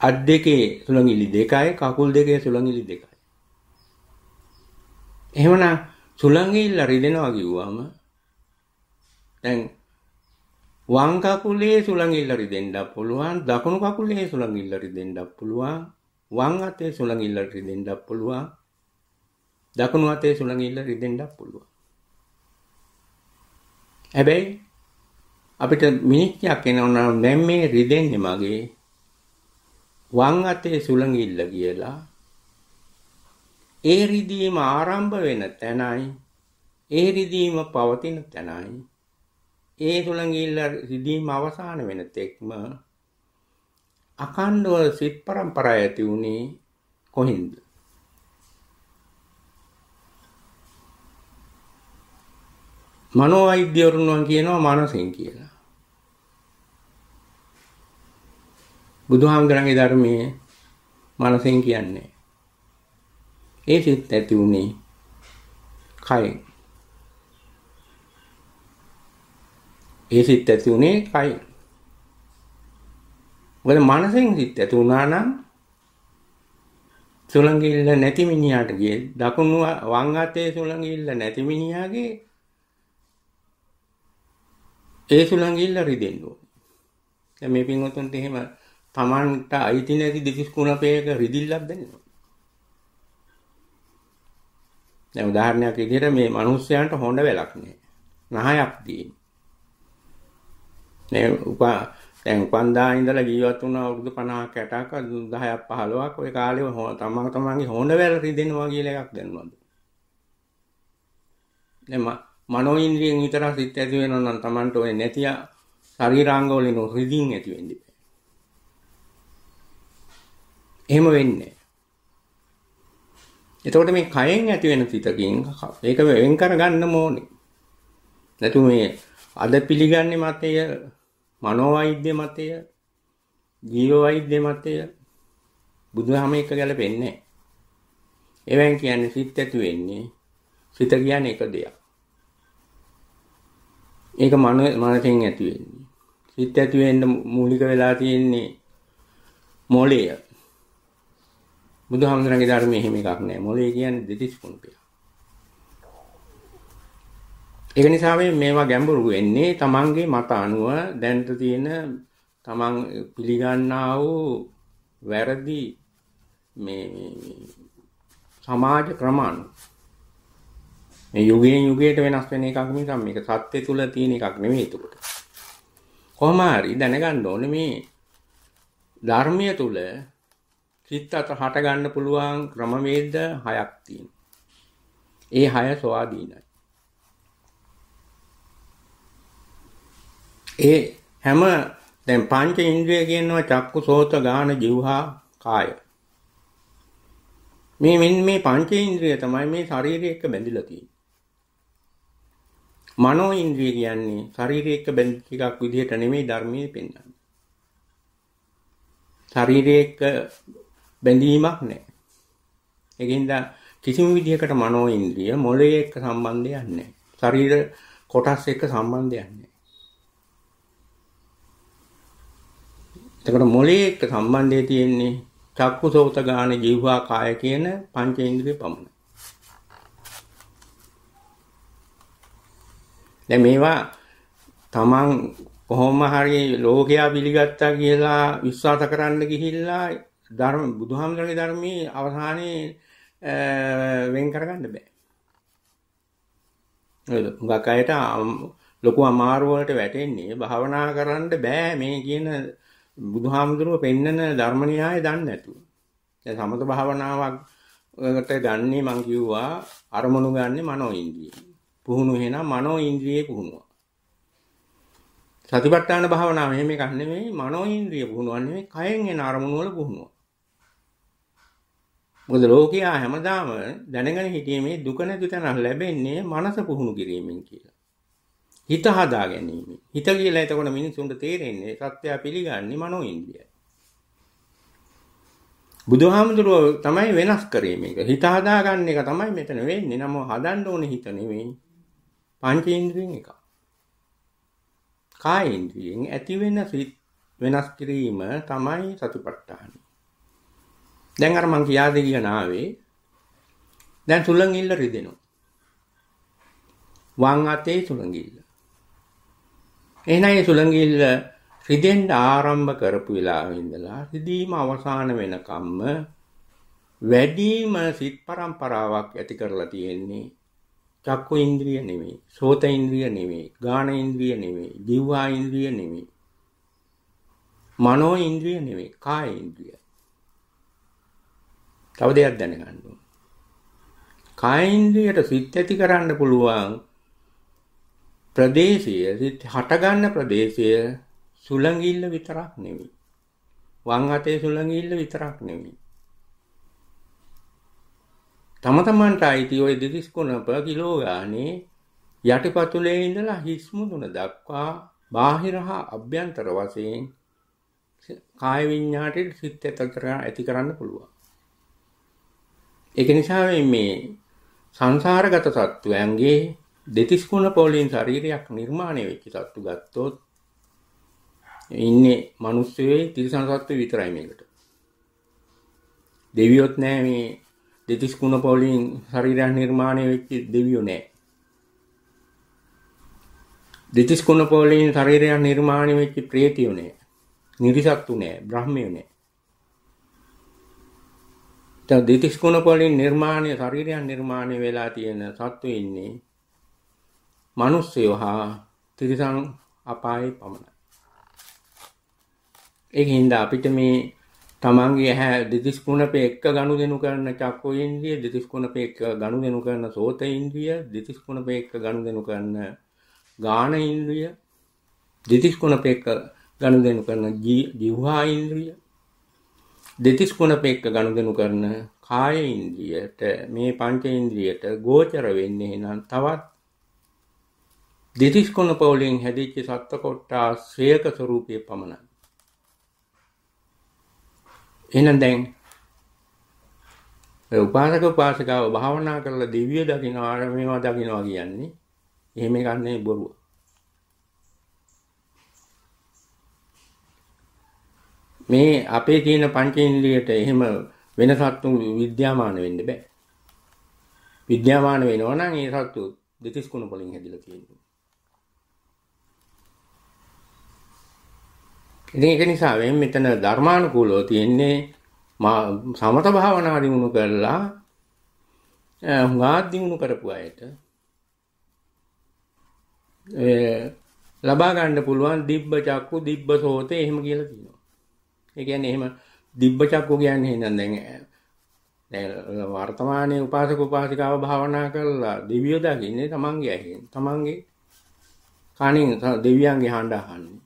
අත් දෙකේ සුළඟිලි දෙකයි කකුල් දෙකේ සුළඟිලි දෙකයි. එහෙමනම් සුළඟිල්ල රිදෙනවා කිව්වම දැන් වම් කකුලේ සුළඟිල්ල රිදෙන්නත් පුළුවන් දකුණු කකුලේ සුළඟිල්ල රිදෙන්නත් පුළුවන් වම් අතේ සුළඟිල්ල රිදෙන්නත් පුළුවන් දකුණු අතේ සුළඟිල්ල රිදෙන්නත් පුළුවන්. හැබැයි අපිට මිනිත්යක් එනවා දැන් මේ රිදෙන්නේ මගේ වම් අතේ සුළඟිල්ල කියලා. ඒ රිදීම ආරම්භ වෙන තැනයි ඒ රිදීම පවතින තැනයි. ඒ සුළඟිල්ල රිදීම අවසාන වෙන තෙක්ම අකණ්ඩව සිත් પરම්පරාව ඇති උනේ කොහින්ද මනෝවෛද්‍යවරුන් කියනවා මානසෙන් කියලා බුදුහාමුදුරන්ගේ ධර්මයේ මනසෙන් කියන්නේ. ඒ සිත් ඇති උනේ කයෙන්. ඒ සිත් ඇති උනේ කයෙන්. මොකද මනසෙන් සිත් ඇති වුණා නම් සුලංගිල්ල නැති මිනිහාට ගියේ දකුණු වම් අතේ සුලංගිල්ල නැති මිනිහාගේ ඒ සුලංගිල්ල රිදෙන්න ඕනේ. දැන් මේ පින්වතුන්ට එහෙම Tamanට අයිති නැති දෙතිස් කුණපයක රිදිල්ලක් දැනෙනවා. දැන් උදාහරණයක් විදිහට මේ මිනිස්යාන්ට හොඬ වැලක් නෑ. නහයක් තියෙන්නේ. නේ උපා දැන් උපන්දා ඉඳලා ජීවත් වුණා අවුරුදු 50ක් 60ක් 10ක් 15ක් ওই කාලේ තමන් තමන්ගේ හොඬ වැල රිදෙනවා කියලා එකක් දැනනවද? දැන් මනෝ ඉන්ද්‍රියෙන් විතරක් සිත් ඇති වෙනවා නම් තමන්ට ඔය නැති ශරීරාංග වලින් රිදීම් ඇති වෙන්නේ. එහෙම වෙන්නේ එතකොට මේ කයෙන් ඇති වෙන සිතකින් ඒක වෙන් කර ගන්න ඕනේ. නැතු මේ අද පිළිගන්නේ මතය මනෝවෛද්‍ය මතය ජීව වෛද්‍ය මතය බුදුහාම එක ගැලපෙන්නේ නැහැ. එවෙන් කියන්නේ සිත් ඇති වෙන්නේ සිත කියන්නේ එක දෙයක්. ඒක මන මනසෙන් ඇති වෙන්නේ. සිත් ඇති වෙන්න මූලික වෙලා තියෙන්නේ මොළය. බුදුහාමුදුරන්ගේ ධර්මයේ එහෙම එකක් නැහැ. මොලේ කියන්නේ දෙතිස් කුණුපය. ඒක නිසා මේවා ගැඹුරු වෙන්නේ තමන්ගේ මත අනුව දැනට තියෙන තමන් පිළිගන්නා වූ වැරදි මේ සමාජ ක්‍රම අනුව මේ යුගයෙන් යුගයට වෙනස් වෙන එකක් මිසක් මේක සත්‍ය තුල තියෙන එකක් නෙමෙයි එතකොට. කොහොම හරි දැනගන්න ඕනේ මේ ධර්මයේ තුල සිත් අත හට ගන්න පුළුවන් ක්‍රමවේද හයක් තියෙනවා. ඒ හය ස්වාධීනයි. ඒ හැම දැන් පංච ඉන්ද්‍රිය කියනවා චක්කු සෝත ගාන જીවහා කාය. මේ මෙන්න මේ පංච ඉන්ද්‍රිය තමයි මේ ශරීරය එක්ක බැඳිලා තියෙන්නේ. මනෝ ඉන්ද්‍රිය කියන්නේ ශරීරය එක්ක බැඳිච්ච එකක් විදිහට නෙමෙයි ධර්මයේ පෙන්වන්නේ. ශරීරය එක්ක බැඳීමක් නැහැ. ඒකින්ද කිසිම විදිහකට මනෝ ඉන්ද්‍රිය මොළයේ එක්ක සම්බන්ධයක් නැහැ. ශරීර කොටස් එක්ක සම්බන්ධයක් නැහැ. එතකොට මොළයේ එක්ක සම්බන්ධය තියෙන්නේ චක්කු සෝත ගාන ජීවහා කාය කියන පංචේන්ද්‍රිය පමණයි. දැන් මේවා තමන් කොහොම හරි ලෝකයා පිළිගත්තා කියලා විශ්වාස කරන්න ගිහිල්ලා ධර්ම බුදුහාමුදුරගේ ධර්මයේ අවසානයේ වෙන් කරගන්න බෑ. නේද? හුඟක් අයට ලොකු අමාරු වලට වැටෙන්නේ භාවනා කරන්න බෑ මේ කියන බුදුහාමුදුරුව පෙන්නන ධර්ම න්‍යාය දන්නේ නැතුව. දැන් සමත භාවනාවකට ගන්නේ මං කිව්වා අරමුණු ගන්නෙ මනෝ ඉන්ද්‍රිය. පුහුණු වෙනා මනෝ ඉන්ද්‍රියේ පුහුණුව. සතිපට්ඨාන භාවනාව මෙහෙම එකක් නෙමෙයි මනෝ ඉන්ද්‍රිය පුහුණුවක් නෙමෙයි කයෙන් එන අරමුණු වල පුහුණුව. මොකද ලෝකයා හැමදාම දැනගෙන හිටියේ මේ දුක නැති තැන ලැබෙන්නේ මනස පුහුණු කිරීමෙන් කියලා. හිත හදා ගැනීම. හිත කියලා එතකොට මිනිසුන්ට තේරෙන්නේ සත්‍යය පිළිගන්නේ මනෝ ඉන්ද්‍රියයි. බුදුහාමුදුරුවෝ තමයි වෙනස් කරේ මේක. හිත හදාගන්න එක තමයි මෙතන වෙන්නේ. නම හදන්න ඕනේ හිත නෙවෙයි. පංචේන්ද්‍රියෙන් එක. කායේන්ද්‍රියෙන් ඇති වෙන වෙනස් කිරීම තමයි සතිපට්ඨාන. දැන් අර මං කියා දෙගියන ආවේ දැන් සුළඟිල්ල රිදෙනවා. වම් අතේ සුළඟිල්ල. එහෙනම් ඒ සුළඟිල්ල රිදෙන්න ආරම්භ කරපු වෙලාවෙ ඉඳලා රිදීම අවසන් වෙනකම්ම වැඩිම සිත් પરම්පරාවක් ඇති කරලා තියෙන්නේ චක්කු ඉන්ද්‍රිය නෙමෙයි සෝත ඉන්ද්‍රිය නෙමෙයි ගාන ඉන්ද්‍රිය නෙමෙයි දිව්වා ඉන්ද්‍රිය නෙමෙයි මනෝ ඉන්ද්‍රිය නෙමෙයි කාය ඉන්ද්‍රිය. තව දෙයක් දැනගන්න ඕන. කාය ඉන්ද්‍රියට සිත් ඇති කරන්න පුළුවන් ප්‍රදේශය, සිත් හටගන්න ප්‍රදේශය සුලංගිල්ල විතරක් නෙමෙයි. වම් අතේ සුලංගිල්ල විතරක් නෙමෙයි. තම තමන්ට අයිති ওই දෙතිස් කුණප කිලෝ ගානේ යටිපතුලේ ඉඳලා හිස් මුදුන දක්වා බාහිර හා අභ්‍යන්තර වශයෙන් කාය විඤ්ඤාණයට සිත් ඇති කරන්න පුළුවන්. ඒක නිසා මේ සංසාරගත සත්වයන්ගේ දෙතිස් කුණ පොලින් ශරීරයක් නිර්මාණය වෙච්ච සත්තු ගත්තොත් ඉන්නේ මිනිස්සුවේ තිරිසන් සත්ත්ව විතරයි මේකට. දෙවියොත් නෑ මේ දෙතිස් කුණ පොලින් ශරීරයක් නිර්මාණය වෙච්ච දෙවියෝ නෑ. දෙතිස් කුණ පොලින් ශරීරයක් නිර්මාණය වෙච්ච ප්‍රේතියෝ නෑ. නිරිසත්තු නෑ, බ්‍රහ්මයෝ නෑ. දැන් දෙතිස් කුණ පොලින් නිර්මාණය ශරීරයක් නිර්මාණය වෙලා තියෙන සත්තු ඉන්නේ මිනිස්සයෝ හා තිරිසන් අපායේ පමණයි. ඒකින්ද අපිට මේ තමන්ගේ ඇහැ දෙතිස් කුණපේ එක්ක ගනුදෙනු කරන චක්කු ඉන්ද්‍රිය දෙතිස් කුණපේ එක්ක ගනුදෙනු කරන සෝත ඉන්ද්‍රිය දෙතිස් කුණපේ එක්ක ගනුදෙනු කරන ගාන ඉන්ද්‍රිය දෙතිස් කුණපේ එක්ක ගනුදෙනු කරන ජීවහා ඉන්ද්‍රිය දෙතිස් කුණපේ එක්ක ගනුදෙනු කරන කාය ඉන්ද්‍රියට මේ පංච ඉන්ද්‍රියට ගෝචර වෙන්නේ නම් තවත් දෙතිස් කුණප වලින් හැදිච්ච සත්ව කොට්ටා ශ්‍රේයක ස්වરૂපයේ පමණයි එහෙනම් දැන් උපාසක උපාසිකාව භාවනා කරලා දිව්‍ය දකින්නවා මේවා දකින්නවා කියන්නේ එහෙම එකක් නෙවෙයි බොරුව. මේ අපේ තියෙන පංචේන්ද්‍රියට එහෙම වෙන සත්තු විද්‍යාමාන වෙන්න බෑ. විද්‍යාමාන වෙනවා නම් ඒ සත්තු දෙතිස් කුණ වලින් හැදිලා තියෙනවා. ඉතින් ඒක නිසා වෙන් මෙතන ධර්මානුකූලව තියෙන්නේ සමත භාවනා දිනු කරලා හුඟා දිනු කරපු අයට ලබා ගන්න පුළුවන් දිබ්බ චක්කු දිබ්බ සෝතේ එහෙම කියලා තියෙනවා. ඒ කියන්නේ එහෙම දිබ්බ චක්කු කියන්නේ එහෙනම් දැන් දැන් වර්තමානයේ උපාසක උපාසිකාව භාවනා කරලා දිව්‍ය දකින්නේ තමන්ගේ ඇහෙන්. තමන්ගේ කනින් දෙවියන්ගේ හඬ අහන්නේ.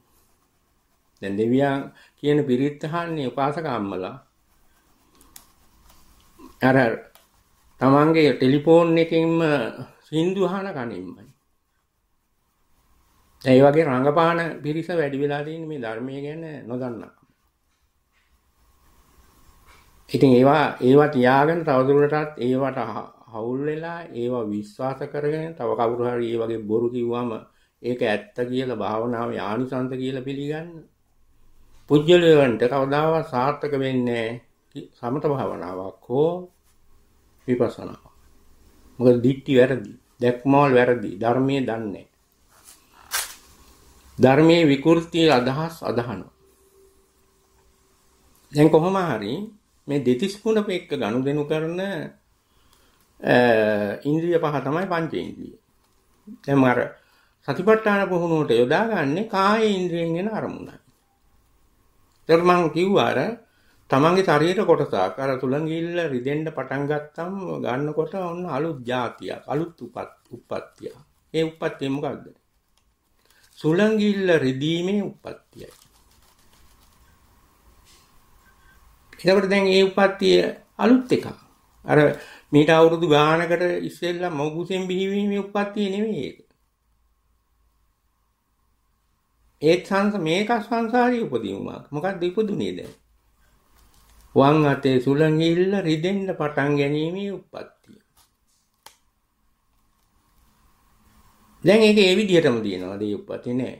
දැන් දෙවියන් කියන පිරිත් අහන්නේ උපාසක අම්මලා. අර තමන්ගේ ටෙලිෆෝන් එකකින්ම සින්දු අහන කණින්මයි. ඒ වගේ රංගපාන පිරිස වැඩි වෙලා තියෙන මේ ධර්මයේ ගැන නොදන්නා. ඉතින් ඒවා ඒවා තියාගෙන තවදුරටත් ඒවට හවුල් වෙලා ඒවා විශ්වාස කරගෙන තව කවුරු හරි ඒ වගේ බොරු කිව්වම ඒක ඇත්ත කියලා භාවනාවේ ආනිසංස කියලා පිළිගන්න. පුජ්‍යලයන්ට කවදාවත් සාර්ථක වෙන්නේ සමත භාවනාවක් හෝ විපස්සනාවක්. මොකද දිට්ටි වැරදි, දැක්මවල වැරදි, ධර්මයේ දන්නේ ධර්මයේ විකෘති අදහස් අදහනවා. දැන් කොහොම හරි මේ දෙතිස් කුණප එක්ක ගනුදෙනු කරන ඉන්ද්‍රිය පහ තමයි පංච ඉන්ද්‍රිය. දැන් අර සතිපට්ඨාන පුහුණුවට යොදාගන්නේ කාය ඉන්ද්‍රියෙන් එන අරමුණයි. ඒකට මම කිව්වා අර තමන්ගේ ශරීර කොටසක් අර තුලංගිල්ල රිදෙන්න පටන් ගත්තම් ගන්නකොට ඔන්න අලුත් જાතියක් අලුත් උප්පත්තිය. ඒ උප්පත්තිය මොකක්ද? සුලංගිල්ල රිදීමේ උප්පත්තියයි. එතකොට දැන් ඒ උප්පත්තිය අලුත් එකක්. අර මීට අවුරුදු ගානකට ඉස්සෙල්ලා මොගුසෙන් බිහිවීමේ උප්පත්තිය නෙමෙයි ඒක. ඒත් සංස මේක සංසාරී උපදීමක්. මොකක්ද ඉපදුනේ දැන්? වම් අතේ සුළඟිල්ල රිදෙන්න පටන් ගැනීමේ උප්පත්තිය. දැන් ඒක ඒ විදිහටම දිනනවා දී උප්පත්ති නෑ.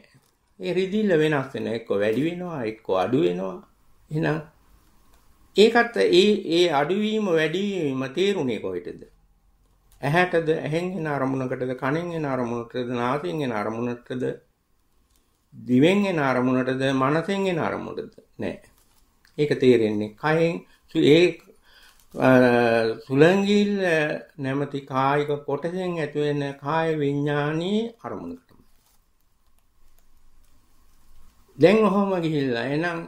ඒ රිදිල්ල වෙනස් වෙන එක්ක වැඩි වෙනවා එක්ක අඩු වෙනවා. එහෙනම් ඒකත් ඒ ඒ අඩුවීම වැඩිවීම තේරුනේ කොහෙටද? ඇහැටද ඇහෙන් එන අරමුණකටද කනෙන් එන අරමුණකටද නාසයෙන් එන අරමුණකටද දිවෙන් එන අරමුණටද මනසෙන් එන අරමුණටද නෑ ඒක තේරෙන්නේ කයෙන් ඒ සුලංගිල් නැමැති කායික කොටසෙන් ඇති වෙන කාය විඥානී අරමුණකට. දැන් ඔහොම ගිහිල්ලා එහෙනම්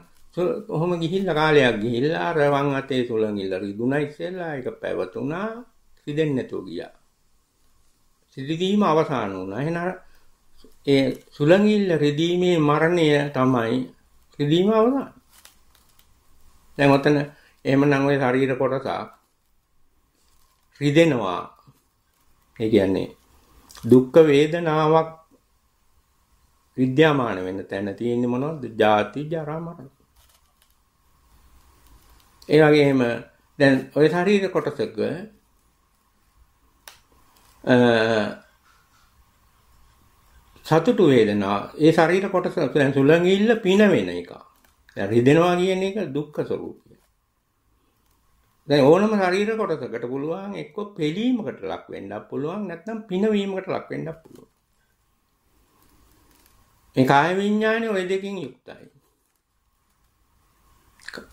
ඔහොම ගිහිල්ලා කාලයක් ගිහිල්ලා රවන් අතේ සුලංගිල්ල රිදුණා ඉස්සෙල්ලා ඒක පැවතුණා සිදෙන්නේ නැතුව ගියා. සිදීම අවසන් වුණා. එහෙනම් ඒ සුලංගිල්ල රිදීමේ මරණය තමයි රිදීම අවසන්. දැන් ඔතන එහෙමනම් ওই ශරීර කොටසක් රිදෙනවා. ඒ කියන්නේ දුක් වේදනාවක් විද්‍යාමාන වෙන තැන තියෙන්නේ මොනවද? ජාති ජරා මරණ. ඒ වගේම දැන් ওই ශරීර කොටසක සතුටු වේදනා ඒ ශරීර කොටස දැන් සුළඟිල්ල පිනවෙන එක. දැන් රිදෙනවා කියන එක දුක්ඛ ස්වરૂපය. දැන් ඕනම ශරීර කොටසකට පුළුවන් එක්ක පිළීමකට ලක් වෙන්නත් පුළුවන් නැත්නම් පිනවීමකට ලක් වෙන්නත් පුළුවන්. මේ කාය විඥානය ওই දෙකෙන් යුක්තයි.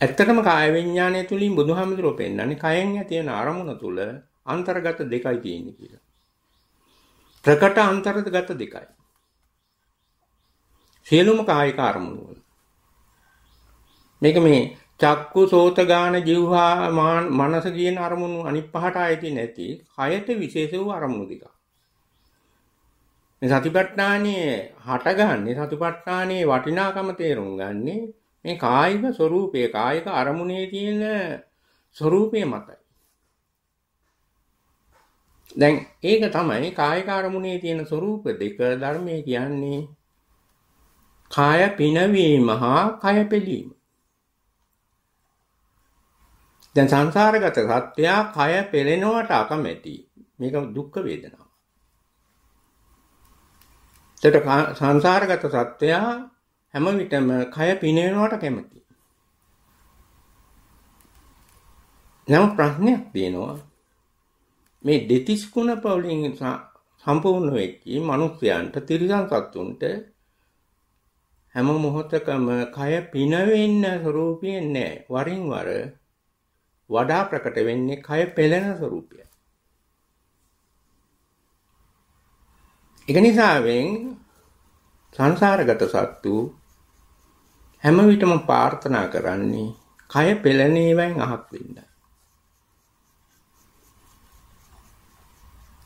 ඇත්තටම කාය විඥානය තුලින් බුදුහාමුදුරුවෝ පෙන්නන්නේ කයෙන් ඇති වෙන අරමුණ තුල අන්තර්ගත දෙකයි තියෙන්නේ කියලා. ප්‍රකට අන්තර්ගත දෙකයි. සියලුම කායික අරමුණු වල. මේක මේ චක්කු සෝත ගාන જીවහා මනස කියන අරමුණු අනිත් පහට ආйти නැති කයට විශේෂ වූ අරමුණු දෙක මේ සතිපට්ඨානයේ හටගන්නේ සතිපට්ඨානයේ වටිනාකම තේරුම් ගන්නේ මේ කායික ස්වરૂපයේ කායික අරමුණේ තියෙන ස්වરૂපය මතයි. දැන් ඒක තමයි කායික අරමුණේ තියෙන ස්වરૂප දෙක ධර්මයේ කියන්නේ කාය පිනවීම හා කය පෙළීම. දැන් සංසාරගත සත්‍යය කය පෙළෙනවට අකමැති. මේක දුක් වේදනාව. ඒකට සංසාරගත සත්‍යය හැම විටම කය පිනවනවට කැමති. නම් ප්‍රශ්නයක් තියෙනවා. මේ දෙතිස් ගුණ පවලින් සම්පූර්ණ වෙච්ච මිනිස්යන්ට තිරිසන් සත්තුන්ට හැම මොහොතකම කය පිනවෙන්න ස්වરૂපයෙන් නෑ. වරින් වර වඩා ප්‍රකට වෙන්නේ කය පෙළෙන ස්වરૂපය. ඒක නිසාවෙන් සංසාරගත සත්තු හැම විටම ප්‍රාර්ථනා කරන්නේ කය පෙළෙනේවෙන් අහක් වෙන්න.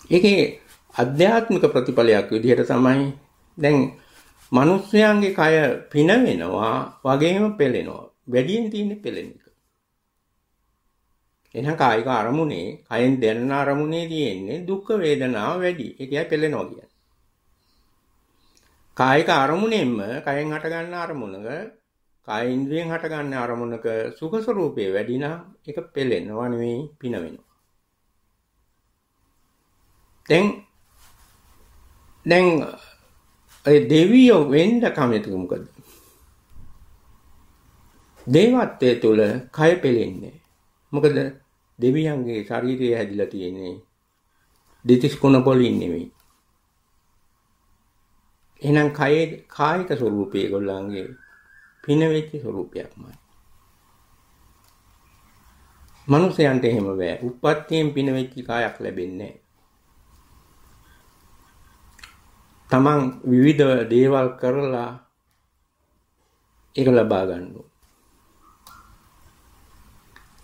ඒකේ අධ්‍යාත්මික ප්‍රතිඵලයක් විදිහට තමයි දැන් මිනිස්යාගේ කය පින වෙනවා වගේම පෙළෙනවා. වැඩියෙන් තියෙන්නේ පෙළෙන එක. එහෙනම් කායික අරමුණේ කයෙන් දැනෙන අරමුණේ තියෙන්නේ දුක් වේදනාව වැඩි. ඒ කියයි පෙළෙනවා කියන්නේ. කායික අරමුණෙන්ම කයෙන් හට ගන්න අරමුණක කාය ඉන්ද්‍රියෙන් හට ගන්න අරමුණක සුඛ ස්වરૂපේ වැඩි නම් ඒක පෙළෙනවා නෙවෙයි පින වෙනවා. දැන් දැන් ඒ දෙවියෝ වෙන්න කැමති මොකද? දේවත්වයේ තුල කය පෙලෙන්නේ. මොකද දෙවියන්ගේ ශරීරය හැදිලා තියෙන්නේ දෙතිස් කුණ පොලින් නෙමෙයි. එහෙනම් කයේ කායික ස්වરૂපය ඒගොල්ලන්ගේ පින වෙච්ච ස්වરૂපයක්මයි. මනුස්සයන්ට එහෙම බෑ. උප්පත්තියෙන් පින වෙච්ච කායක් ලැබෙන්නේ තමන් විවිධ දේවල් කරලා ඒක ලබා ගන්නවා.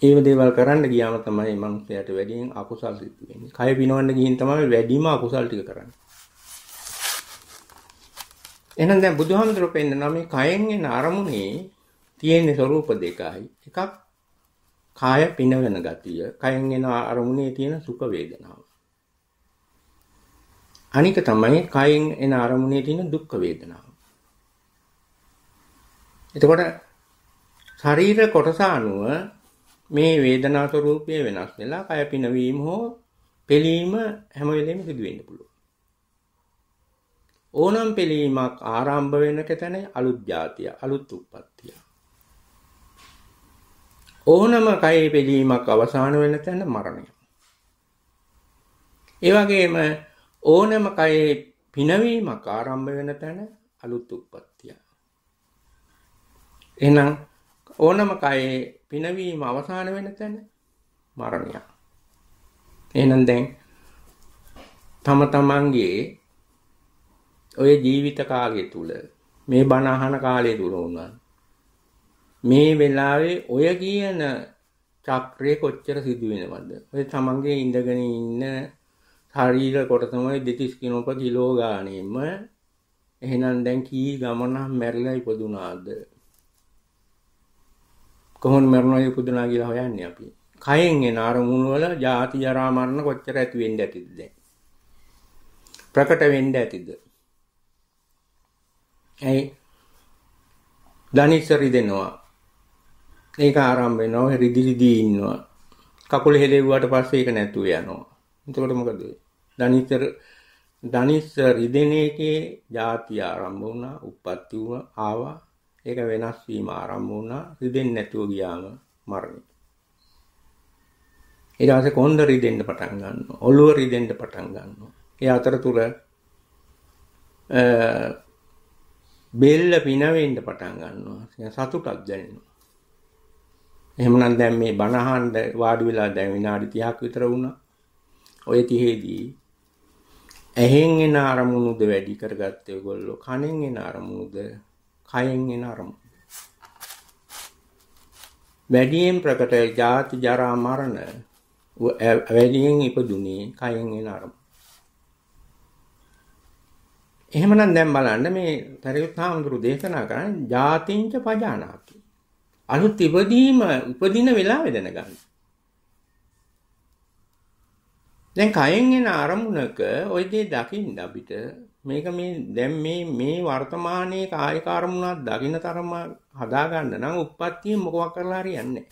ඒව දේවල් කරන්න ගියාම තමයි මනුස්සයාට වැඩියෙන් අකුසල් සිද්ධ වෙන්නේ. කය පිනවන්න ගිහින් තමයි වැඩිම අකුසල් ටික කරන්නේ. එහෙනම් දැන් බුදුහාමුදුරුවෝ පෙන්නනවා මේ කයෙන් එන අරමුණේ තියෙන ස්වરૂප දෙකයි. එකක් කාය පිනවන ගතිය. කයෙන් එන අරමුණේ තියෙන සුඛ වේදනාව. අනික තමයි කයෙන් එන අරමුණේ තියෙන දුක් වේදනාව. එතකොට ශරීර කොටස අනුව මේ වේදනා ස්වરૂපය වෙනස් වෙලා කය පිනවීම හෝ පෙලීම හැම වෙලෙම සිදු වෙන්න පුළුවන්. ඕනම් පෙලීමක් ආරම්භ වෙන තැන අලුත් જાතිය, අලුත් උප්පත්තිය. ඕනම කයේ පෙලීමක් අවසාන වෙන තැන මරණය. ඒ වගේම ඕනම කයේ පිනවීමක් ආරම්භ වෙන තැන අලුත් උප්පත්තිය. එහෙනම් ඕනම කයේ පිනවීම අවසාන වෙන තැන මරණයක්. එහෙනම් දැන් තම තමන්ගේ ඔය ජීවිත කාලය තුල මේ බණ අහන කාලය තුල වුණා මේ වෙලාවේ ඔය කියන චක්‍රය කොච්චර සිදු වෙනවද? ඔය තමන්ගේ ඉඳගෙන ඉන්න ශරීර කොටසමයි දෙතිස් කිනෝප කිලෝ ගානෙම එහෙනම් දැන් කී ගමනක් මැරිලා ඉපදුනාද? කොහොමද මරණය ඉපදුනා කියලා හොයන්නේ අපි. කයෙන් එන අරමුණු වල ජාති ජරා මරණ කොච්චර ඇති වෙන්න ඇතිද දැන්? ප්‍රකට වෙන්න ඇතිද? ඇයි? දනිස්සරි දෙනවා. ඒක ආරම්භ වෙනවා රිදි රිදි ඉන්නවා. කකුල හෙලෙව්වට පස්සේ ඒක නැතුව යනවා. එතකොට මොකද වෙන්නේ? දනිස්සර දනිස්ස රිදෙන එකේ ಜಾති ආරම්භ වුණා, උප්පත්ති වුණා, ආවා. ඒක වෙනස් වීම ආරම්භ වුණා. රිදෙන්නේ නැතුව ගියාම මරණය. ඊට පස්සේ කොන්ද රිදෙන්න පටන් ගන්නවා. ඔළුව රිදෙන්න පටන් ගන්නවා. ඒ අතරතුර බෙල්ල පිනවෙන්න පටන් ගන්නවා. සතුටක් දැනෙනවා. එහෙමනම් දැන් මේ බණ අහන්න වාඩි වෙලා දැන් විනාඩි 30ක් විතර වුණා. ඔය 30ේදී ඇහෙන් එන අරමුණුද වැඩි කරගත්තේ ඔයගොල්ලෝ? කනෙන් එන අරමුණුද? කයෙන් එන අරමුණු වැඩියෙන් ප්‍රකට ජාති ජරා මරණ වැඩියෙන් ඉපදුනේ කයෙන් එන අරමුණු. එහෙමනම් දැන් බලන්න මේ තරියුත් හාමුදුරු දේශනා කරන්නේ ජාතිංච පජානාති. අලුත් ඉපදීම උපදින වෙලාවෙ දැනගන්න දැන් කයෙන් එන අරමුණක ওই දේ දකින්න අපිට මේක මේ දැන් මේ මේ වර්තමානයේ කායික අරමුණක් දකින්න තරම හදා ගන්න නම් උප්පත්තිය මොකක් කරලා හරියන්නේ නැහැ.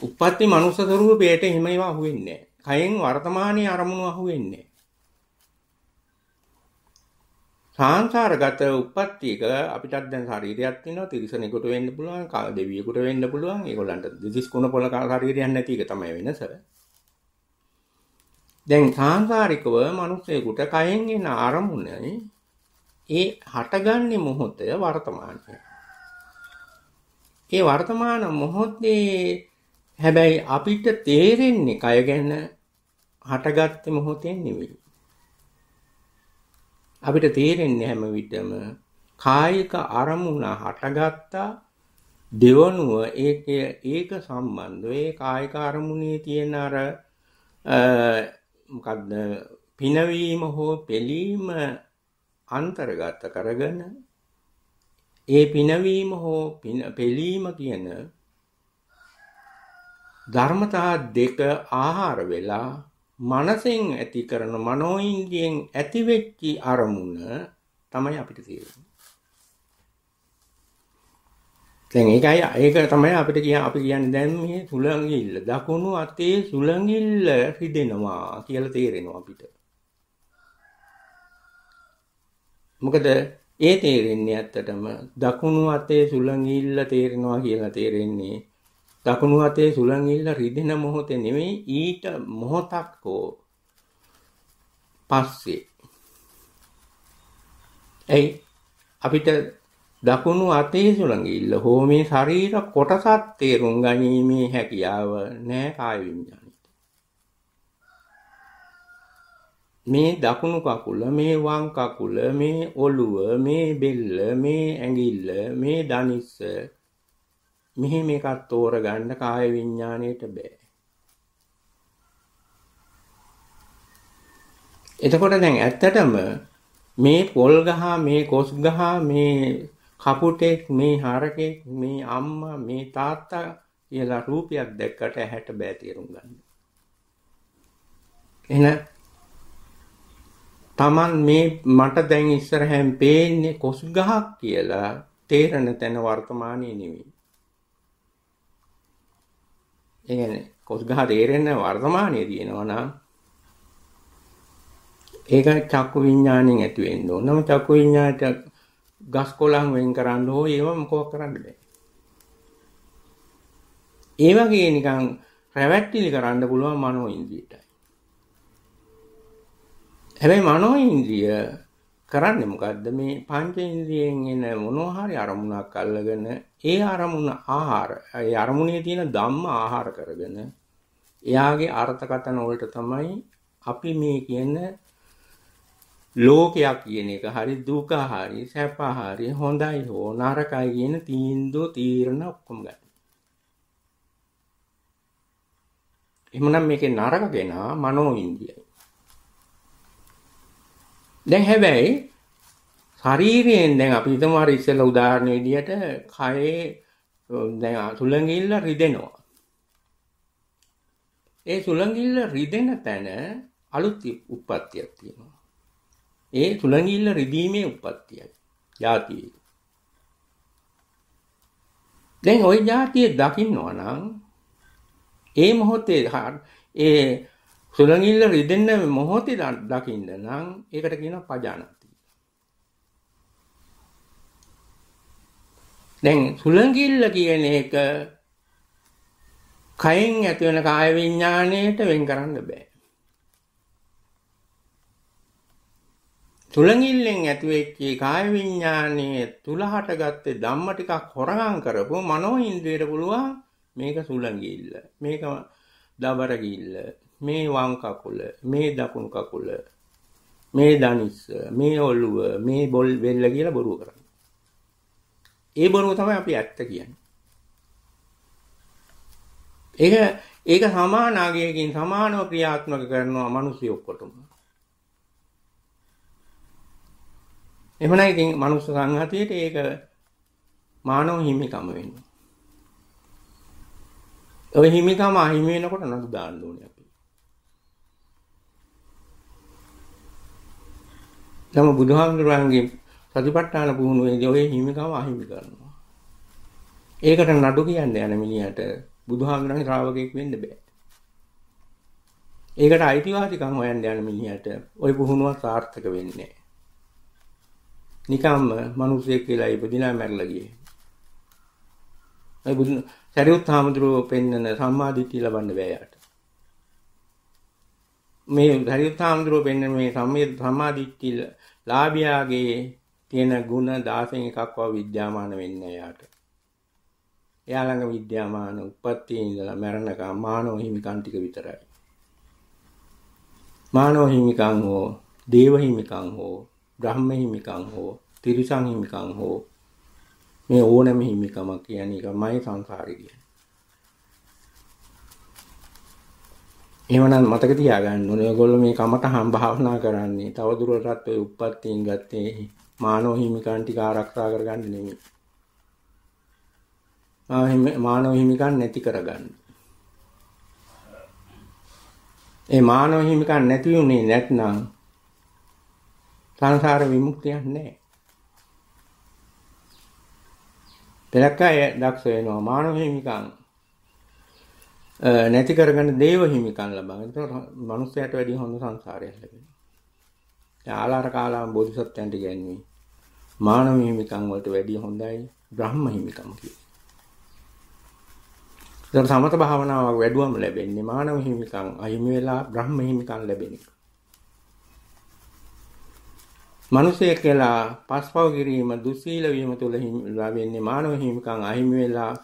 උප්පත්ති මනුස්ස ස්වරූපයට එහෙම ඒවා අහුවෙන්නේ නැහැ. කයෙන් වර්තමානයේ අරමුණු අහුවෙන්නේ සංසාරගත උප්පත්තියක අපිටත් දැන් ශරීරයක් තියෙනවා තිරිසනෙකුට වෙන්න පුළුවන් දෙවියෙකුට වෙන්න පුළුවන් ඒගොල්ලන්ට දිදිස් කුණ පොළ ශරීරයක් නැති එක තමයි වෙනස දැන් සාංශාරිකව මිනිස්සෙකුට කයෙන් එන අරමුණයි ඒ හටගන්නේ මොහොතය වර්තමානය. ඒ වර්තමාන මොහොතේ හැබැයි අපිට තේරෙන්නේ කය ගැන හටගත්තේ මොහොතෙන් නෙවෙයි. අපිට තේරෙන්නේ හැම විටම කායික අරමුණ හටගත්තා දෙවනුව ඒක ඒක සම්බන්ධ ඒ කායික අරමුණේ තියෙන අර මොකද්ද පිනවීම හෝ පෙලීම අන්තර්ගත කරගෙන ඒ පිනවීම හෝ පෙලීම කියන ධර්මතා දෙක ආහාර වෙලා මනසෙන් ඇති කරන මනෝඉන්ද්‍රියෙන් ඇති වෙච්චි අරමුණ තමයි අපිට තියෙන්නේ. දැන් ඒකයි ඒක තමයි අපිට කිය අපි කියන්නේ දැන් මේ සුලංගිල්ල දකුණු අතේ සුලංගිල්ල රිදෙනවා කියලා තේරෙනවා අපිට. මොකද ඒ තේරෙන්නේ ඇත්තටම දකුණු අතේ සුලංගිල්ල තේරෙනවා කියලා තේරෙන්නේ දකුණු අතේ සුලංගිල්ල රිදෙන මොහොතේ නෙමෙයි ඊට මොහොතක් හෝ පස්සේ. එයි අපිට දකුණු අතේ සුළඟිල්ල හෝ මේ ශරීර කොටසක් තේරුම් ගැනීමේ හැකියාව නෑ කාය විඤ්ඤාණයට. මේ දකුණු කකුල, මේ වම් කකුල, මේ ඔළුව, මේ බෙල්ල, මේ ඇඟිල්ල, මේ දනිස්ස මෙහෙම එකක් තෝරගන්න කාය විඤ්ඤාණයට බෑ. එතකොට දැන් ඇත්තටම මේ පොල් ගහ මේ කොස් ගහ මේ කපුටෙක් මේ හරකෙක් මේ අම්මා මේ තාත්තා කියලා රූපයක් දැක්කට ඇහැට බෑ තේරුම් ගන්න. එන Taman මේ මට දැන් ඉස්සරහෙන් පේන්නේ කොස් ගහක් කියලා තේරෙන තැන වර්තමානයේ නෙවෙයි. ඒ කියන්නේ කොස් ගහ තේරෙන වර්තමානයේ තියෙනවා නම් ඒක චක්කු විඥාණයෙන් ඇති වෙන්න ඕන. නම චක්කු විඥාණයට ගස් කොළන් වෙන් කරන්න හෝ ඒව මොකක් කරන්න බෑ. ඒ වගේ නිකන් රැවැට්ටිලි කරන්න පුළුවන් මනෝ ඉන්ද්‍රියටයි. හැබැයි මනෝ ඉන්ද්‍රිය කරන්නේ මොකද්ද මේ පංච ඉන්ද්‍රියෙන් එන මොනවා හරි අරමුණක් අල්ලගෙන ඒ අරමුණ ආහාර ඒ අරමුණේ තියෙන ධම්ම ආහාර කරගෙන එයාගේ අර්ථකථන වලට තමයි අපි මේ කියන ලෝකයක් කියන එක හරි දුක හරි සැප හරි හොඳයි හෝ නරකයි කියන තීන්දුව තීරණ ඔක්කොම ගන්න. එහෙමනම් මේකේ නරක කෙනා මනෝ ඉන්දියයි. දැන් හැබැයි ශරීරයෙන් දැන් අපි හිතමු අර ඉස්සෙල්ලා උදාහරණ විදියට කයේ දැන් සුළඟිල්ල රිදෙනවා. ඒ සුළඟිල්ල රිදෙන තැන අලුත් උප්පත්තියක් තියෙනවා. ඒ සුළඟිල්ල රිදීමේ උප්පත්තියයි ජාතියේ. දැන් ওই ජාතිය දකින්නවා නම් ඒ මොහොතේ ඒ සුළඟිල්ල රිදෙන්න මොහොතේ දකින්න නම් ඒකට කියනවා පජානති. දැන් සුළඟිල්ල කියන එක කයෙන් ඇතිවන කාය විඥාණයට වෙන් කරන්න බෑ. තුලඟිල්ලෙන් ඇති වෙච්ච කාය විඥානයේ තුල හටගත්තේ ධම්ම ටිකක් හොරගම් කරපුව මනෝ ඉන්ද්‍රියට පුළුවන් මේක සුලඟිල්ල මේක දබරගිල්ල මේ වම් කකුල මේ දකුණු කකුල මේ දනිස්ස මේ ඔළුව මේ බොල් වෙල්ල කියලා බොරුව කරන්නේ. ඒ බොරුව තමයි අපි ඇත්ත කියන්නේ. ඒක ඒක සමානාගයකින් සමානව ක්‍රියාත්මක කරනවා මිනිස්සු ඔක්කොටම. එහෙමනම් ඉතින් මනුස්ස සංහතියට ඒක මානව හිමිකම වෙනවා. ඔය හිමිකම අහිමි වෙනකොට නඩු දාන්න ඕනේ අපි. තම බුදුහාමුදුරන්ගේ සතිපට්ඨාන පුහුණුවේදී ඔය හිමිකම අහිමි කරනවා. ඒකට නඩු කියන්නේ යන මිනිහට බුදුහාමුදුරන්ගේ ශ්‍රාවකෙක් වෙන්න බෑ. ඒකට අයිතිවාසිකම් හොයන්න යන මිනිහට ওই පුහුණුව සාර්ථක වෙන්නේ නැහැ. නිකම්ම මිනිස්සෙක් කියලා ඉපදිනා මැරලා ගියේ. ඒ බුදු සරියුත් හාමුදුරුවෝ පෙන්නන සම්මාදිට්ඨිය ලබන්න බෑ යාට. මේ සරියුත් හාමුදුරුවෝ පෙන්නන මේ සම්මාදිට්ඨිය ලාභියාගේ තියෙන ಗುಣ 16 එකක්ව විද්‍යාමාන වෙන්නේ යාට. එයා ළඟ විද්‍යාමාන උප්පත්තියේ ඉඳලා මරණකම් මානව හිමිකම් ටික විතරයි. මානව හිමිකම් හෝ දේව හිමිකම් හෝ බ්‍රහ්ම හිමිකම් හෝ තිරිසන් හිමිකම් හෝ මේ ඕනෑම හිමිකමක් කියන්නේ එකමයි සංසාරේ කියන්නේ. එහෙමනම් මතක තියාගන්න ඕනේ ඔයගොල්ලෝ මේ කමටහන් භාවනා කරන්නේ තවදුරටත් ඔය උප්පත්තියෙන් ගත්තේ මානව හිමිකම් ටික ආරක්ෂා කරගන්න නෙමෙයි. මානව හිමිකම් නැති කරගන්න. ඒ මානව හිමිකම් නැති වුණේ නැත්නම් සංසාර විමුක්තියක් නැහැ. පෙරක් අය දක්ෂ වෙනවා මානව හිමිකම් නැති කරගෙන දේව හිමිකම් ලබන. ඒතකොට මනුස්සයට වැඩිය හොඳ සංසාරයක් ලැබෙනවා. දැන් ආලාර කාලාම බෝධිසත්වයන්ට කියන්නේ මානව හිමිකම් වලට වැඩිය හොඳයි බ්‍රහ්ම හිමිකම් කියලා. ඒතර සමත භාවනාවක් වැඩුවම ලැබෙන්නේ මානව හිමිකම් අහිමි වෙලා බ්‍රහ්ම හිමිකම් ලැබෙන එක. මිනිසෙක් කියලා පස්පව කිරීම දුස්සීල වීම තුළ ලැබෙන්නේ මානව හිමිකම් අහිමි වෙලා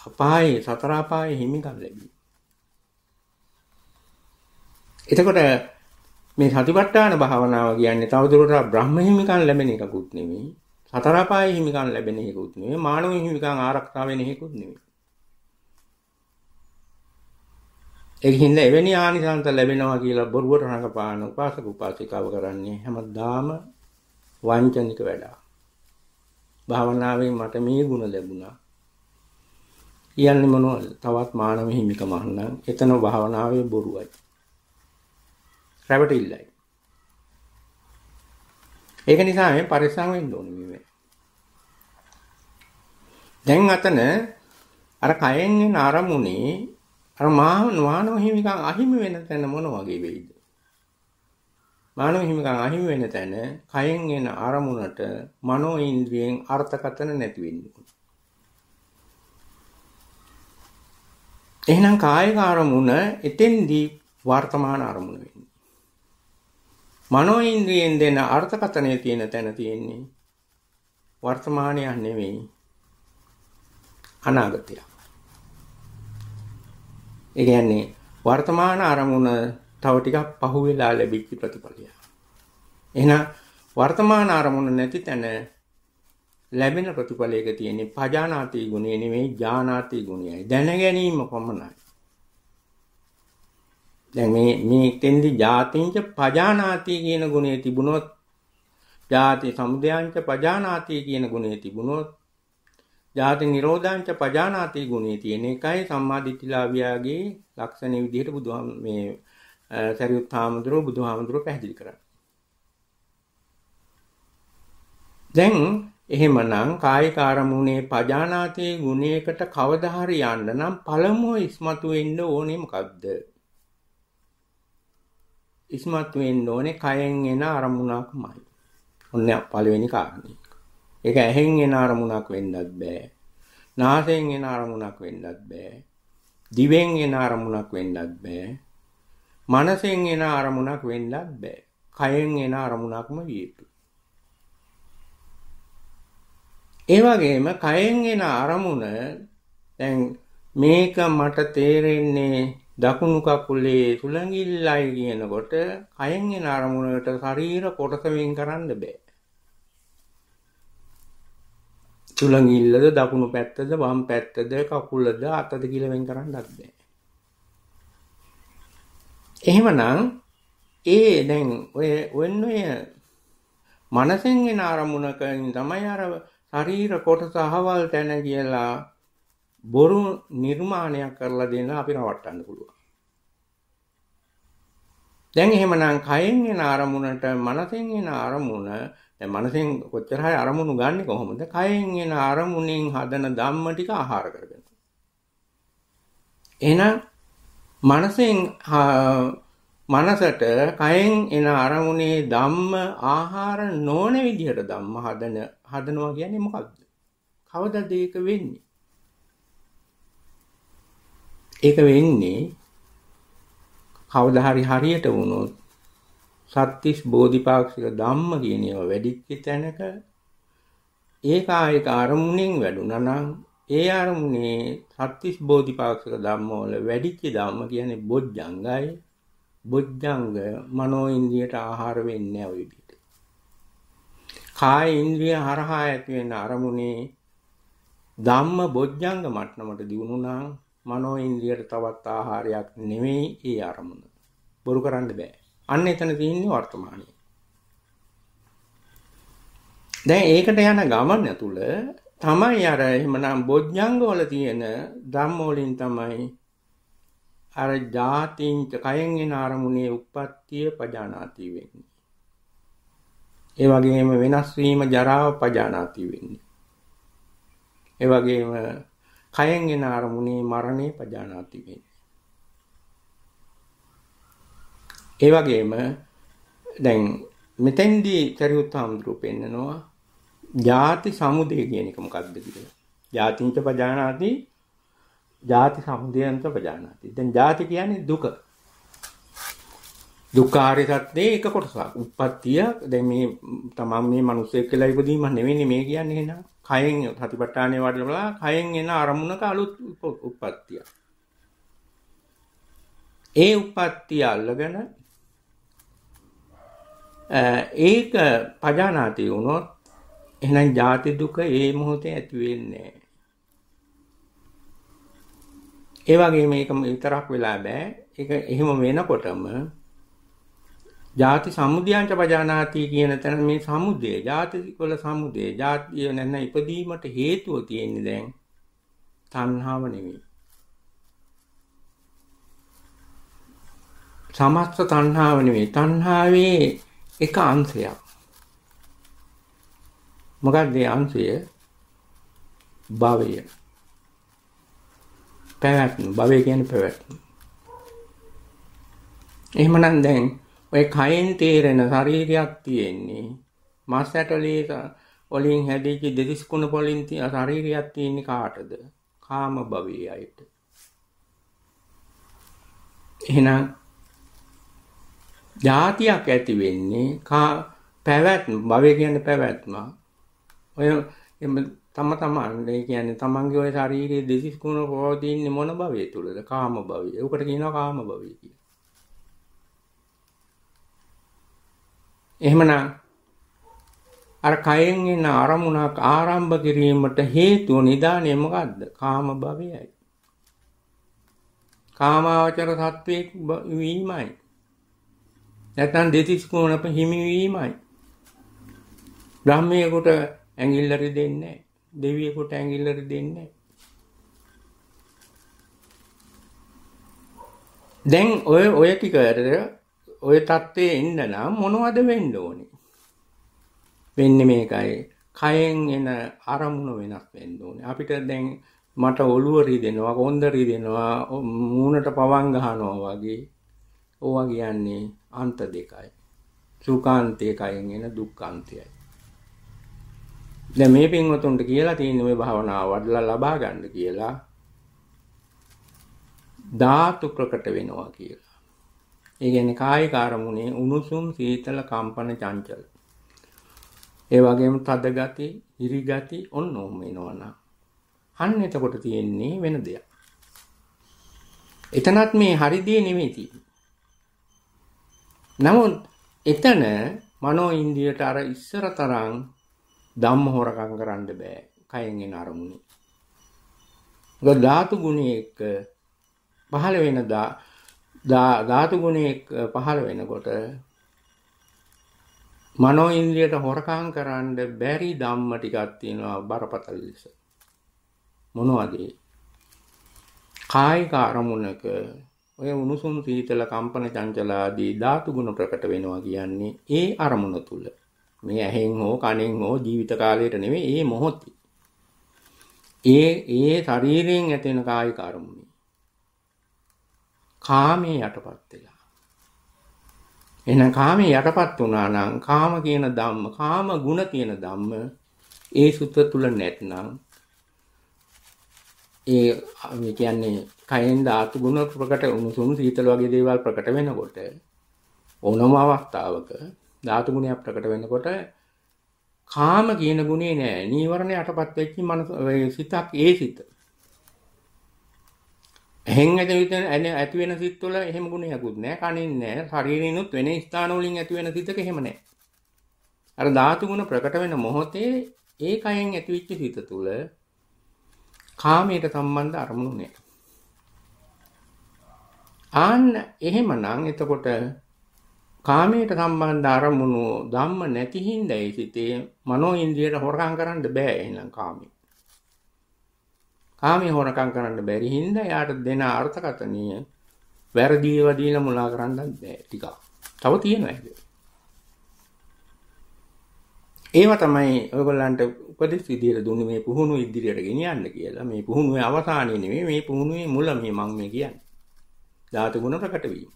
අපායේ සතර අපායේ හිමිකම් ලැබී. එතකොට මේ සතිපට්ඨාන භාවනාව කියන්නේ තවදුරටත් බ්‍රහ්ම හිමිකම් ලැබෙන එකකුත් නෙමෙයි. සතර අපායේ හිමිකම් ලැබෙන එකකුත් නෙමෙයි. මානව හිමිකම් ආරක්ෂා වෙන එකකුත් නෙමෙයි. ඒකින්ද එවැනි ආනිසංස ලැබෙනවා කියලා බොරුවට රඟපාන උපාසක උපාසිකාව කරන්නේ හැමදාම වංචනික වැඩක්. භාවනාවෙන් මට මේ ಗುಣ ලැබුණා. කියන්නේ මොනවද? තවත් මානව හිමිකම අහන්නම්. එතන භාවනාවේ බොරුවයි. රැවටිල්ලයි. ඒක නිසා මේ පරිස්සම් වෙන්න ඕනේ මේ. දැන් අතන අර කයෙන් එන අරමුණේ අර මානව හිමිකම් අහිමි වෙන තැන මොන වගේ වෙයිද? මානව හිමිකම් අහිමි වෙන තැන කයෙන් එන අරමුණට මනෝ ඉන්ද්‍රියෙන් අර්ථකතන නැති වෙන්නේ. එහෙනම් කායික අරමුණ එතෙන්දී වර්තමාන අරමුණ වෙන්නේ. මනෝ ඉන්ද්‍රියෙන් දෙන අර්ථකතනයේ තියෙන තැන තියෙන්නේ වර්තමානයක් නෙවෙයි අනාගතයක්. ඒ කියන්නේ වර්තමාන අරමුණ තව ටිකක් පහුවෙලා ලැබිච්ච ප්‍රතිඵලය. එහෙනම් වර්තමාන අරමුණ නැති තැන ලැබෙන ප්‍රතිඵලයක තියෙන පජානාති ගුණය නෙමෙයි ඥානාති ගුණයයි. දැන ගැනීම පමණයි. දැන් මේ මේ තෙන්දි ජාතිංච පජානාති කියන ගුණය තිබුණොත් ජාති සමුදයංච පජානාති කියන ගුණය තිබුණොත් ජාති නිරෝධංච පජානාති ගුණය තියෙන එකයි සම්මාදිට්ඨිලාභියාගේ ලක්ෂණ විදිහට බුදුහාම මේ සරියුත් හාමුදුරුවෝ බුදුහාමුදුරුවෝ පැහැදිලි කරා. දැන් එහෙමනම් කායික ආරමුණේ පජානාති ගුණයකට කවදා හරි යන්න නම් පළමුව ඉස්මතු වෙන්න ඕනේ මොකද්ද? ඉස්මතු වෙන්න ඕනේ කයෙන් එන අරමුණක්මයි. ඔන්න පළවෙනි කාරණේ. ඒක ඇහෙන් එන අරමුණක් වෙන්නත් බෑ. නාසයෙන් එන අරමුණක් වෙන්නත් බෑ. දිවෙන් එන අරමුණක් වෙන්නත් බෑ. මනසෙන් එන අරමුණක් වෙන්නත් බෑ. කයෙන් එන අරමුණක්ම විය යුතුයි. ඒ වගේම කයෙන් එන අරමුණ දැන් මේක මට තේරෙන්නේ දකුණු කකුලේ සුළඟිල්ලයි කියනකොට කයෙන් එන අරමුණකට ශරීර කොටස වෙන් කරන්න බෑ. සුළඟිල්ලද දකුණු පැත්තද වම් පැත්තද කකුලද අතද කියලා වෙන් කරන්නත් බෑ. එහෙමනම් ඒ දැන් ඔය වෙන ඔය මනසෙන් එන අරමුණකින් තමයි අර ශරීර කොටස අහවල් තැන කියලා බොරු නිර්මාණයක් කරලා දෙන්න අපි රවට්ටන්න පුළුවන්. දැන් එහෙමනම් කයෙන් එන අරමුණට මනසෙන් එන අරමුණ දැන් මනසෙන් කොච්චර හරි අරමුණු ගන්නෙ කොහොමද? කයෙන් එන අරමුණෙන් හදන ධම්ම ටික ආහාර කරගෙන. එහෙනම් මනසෙන් මනසට කයෙන් එන අරමුණේ ධම්ම ආහාර නොවන විදිහට ධම්ම හදන හදනවා කියන්නේ මොකක්ද? කවදද ඒක වෙන්නේ? ඒක වෙන්නේ කවදා හරි හරියට වුණොත් සත්‍තිස් බෝධිපාක්ෂික ධම්ම කියන ඒවා වැඩිච්ච තැනක ඒකායක අරමුණෙන් වැඩුණා නම් ඒ අරමුණේ සත්‍තිස් බෝධිපාක්ෂික ධම්ම වල වැඩිච්ච ධම්ම කියන්නේ බොජ්ජංගයි බොජ්ජංග මනෝ ඉන්ද්‍රියට ආහාර වෙන්නේ නැහැ ඔය විදිහට. කාය ඉන්ද්‍රිය හරහා ඇති වෙන අරමුණේ ධම්ම බොජ්ජංග මට්ටමට දිනුනා මනෝ ඉන්ද්‍රියට තවත් ආහාරයක් නෙමෙයි ඒ අරමුණ. බොරු කරන්න බෑ. අන්න එතන තියෙන්නේ වර්තමානයේ. දැන් ඒකට යන ගමන තුල තමයි අර එහෙමනම් බොජ්ජංග වල තියෙන ධම්ම වලින් තමයි අර ජාතිංච කයෙන් එන අරමුණේ උප්පත්තිය පජානාති වෙන්නේ. ඒ වගේම වෙනස් වීම ජරාව පජානාති වෙන්නේ. ඒ වගේම කයෙන් එන අරමුණේ මරණය පජානාති වෙන්නේ. ඒ වගේම දැන් මෙතෙන්දී චරියුත් හාමුදුරුවෝ පෙන්නනවා ಜಾති සමුදය කියන එක මොකක්ද කියලා. ජාතිංච පජානාති ජාති සමුදයන්ත පජානාති. දැන් ජාති කියන්නේ දුක. දුක්ඛාරය සත්‍යයේ එක කොටසක්. උප්පත්තිය දැන් මේ තමන් මේ මිනිස්සෙක් කියලා ඉපදීම නෙවෙයි මේ කියන්නේ නේද? කයෙන් සතිපට්ඨානේ වඩලා කයෙන් එන අරමුණක අලුත් උප්පත්තිය. ඒ උප්පත්තිය අල්ලගෙන ඒක පජානාති වුණොත් එහෙනම් ජාති දුක ඒ මොහොතේ ඇති වෙන්නේ ඒ වගේ මේක විතරක් වෙලා බෑ. ඒක එහෙම වෙනකොටම ජාති සමුදයංච පජානාති කියන තැන මේ සමුදය, ජාති වල සමුදය, ජාතිය නැත්නම් ඉපදීමට හේතුව තියෙන්නේ දැන් තණ්හාව නෙවෙයි. සමස්ත තණ්හාව නෙවෙයි. තණ්හාවේ එක අංශයක්. මොකක්ද ඒ අංශය? භවය. පැවැත්ම. භවය කියන්නේ පැවැත්ම. එහෙමනම් දැන් ඔය කයෙන් තේරෙන ශරීරයක් තියෙන්නේ මස් ඇටලේ වලින් හැදිච්ච දෙතිස් කුණ වලින් තියෙන ශරීරයක් තියෙන්නේ කාටද? කාම භවයේ අයට. එහෙනම් જાතියක් ඇති වෙන්නේ කා පැවැත්ම භවය කියන්නේ පැවැත්ම. ඔය තම තමන් ඒ කියන්නේ තමන්ගේ ඔය ශාරීරියේ දෙසිස් කුණ පවතින්නේ මොන භවය තුලද? කාම භවය. ඒකට කියනවා කාම භවය කියලා. එහෙමනම් අර කයෙන් එන අරමුණක් ආරම්භ කිරීමට හේතුව නිදානේ මොකද්ද? කාම භවයයි. කාමාවචර සත්වයේ වීමයි. නැත්නම් දෙතිස් කුණප හිමි වීමයි. බ්‍රහ්මයෙකුට ඇඟිල්ල රිදෙන්නේ නැහැ. දෙවියෙකුට ඇඟිල්ල රිදෙන්නේ නැහැ. දැන් ඔය ඔය ටිකට ඔය தත්ත්වයේ ඉන්න නම් මොනවද වෙන්න ඕනේ? වෙන්නේ මේකයි. කයෙන් එන අරමුණ වෙනස් වෙන්න ඕනේ. අපිට දැන් මට ඔළුව රිදෙනවා, කොන්ද රිදෙනවා, මූණට පවන් ගහනවා වගේ. ඕවා කියන්නේ අන්ත දෙකයි. සුඛාන්තයේ කයෙන් එන දුක්ඛාන්තයයි. දැන් මේ පින්වතුන්ට කියලා තියෙන මේ භාවනාව වඩලා ලබා ගන්න කියලා ධාතු ප්‍රකට වෙනවා කියලා. ඒ කියන්නේ කායික අරමුණේ උණුසුම් සීතල කම්පන චංචල. ඒ වගේම තද ගති, ඉරි ගති ඔන්නෝම වෙනවනම් අන්න එතකොට තියෙන්නේ වෙන දෙයක්. එතනත් මේ හරි දේ නෙමෙයි තියෙන්නේ. නමුත් එතන මනෝ ඉන්ද්‍රියට අර ඉස්සර තරම් ධම්ම හොරකම් කරන්න බෑ. කයෙන් එන අරමුණේ. ඒක ධාතු ගුණයක පහළ වෙන ධාතු ගුණයක පහළ වෙනකොට මනෝ ඉන්ද්‍රියට හොරකම් කරන්න බැරි ධම්ම ටිකක් තියෙනවා බරපතල ලෙස. මොනවද? කායික අරමුණක ඔය උණුසුම් සීතල කම්පන චංචල ආදී ධාතු ගුණ ප්‍රකට වෙනවා කියන්නේ ඒ අරමුණ තුල. මේ ඇහෙන් හෝ කනෙන් හෝ ජීවිත කාලයට නෙවෙයි ඒ මොහොතේ. ඒ ඒ ශරීරයෙන් ඇතිවෙන කායික අරමුණේ. කාමයේ යටපත් වෙලා. එහෙනම් කාමයේ යටපත් වුණා නම් කාම කියන ධම්ම, කාම ගුණ කියන ධම්ම ඒ සුත්‍ර තුල නැත්නම් ඒ මේ කියන්නේ කයෙන් ධාතු ගුණ ප්‍රකට උණුසුම් සීතල වගේ දේවල් ප්‍රකට වෙනකොට ඕනම අවස්ථාවක ධාතු ගුණයක් ප්‍රකට වෙනකොට කාම කියන ගුණේ නෑ නීවරණ යටපත් වෙච්ච මනස සිතක් ඒ සිත. එහෙන් ඇති වෙන සිත් වල එහෙම ගුණයක්වත් නෑ කනින් නෑ ශරීරිනුත් වෙන ස්ථාන වලින් ඇති වෙන සිතක එහෙම නෑ. අර ධාතු ගුණ ප්‍රකට වෙන මොහොතේ ඒ කයෙන් ඇතිවෙච්ච සිත තුල කාමයට සම්බන්ධ අරමුණු නෑ. ආන්න එහෙමනම් එතකොට කාමයට සම්බන්ධ අරමුණු ධම්ම නැති හින්දා ඒ සිතේ මනෝ ඉන්ද්‍රියට හොරකම් කරන්න බෑ එහෙනම් කාමී. කාමී හොරකම් කරන්න බැරි හින්දා යාට දෙන අර්ථකථනීය වැරදි ඒවා දීලා මුලා කරන්නත් බෑ ටිකක්. තව තියෙනවා ඒක. ඒවා තමයි ඔයගොල්ලන්ට උපදෙස් විදියට දුන්නේ මේ පුහුණු ඉදිරියට ගෙනියන්න කියලා. මේ පුහුණුවේ අවසානයේ නෙමෙයි මේ පුහුණුවේ මුල මේ මම මේ කියන්නේ. ධාතු ගුණ ප්‍රකට වීම.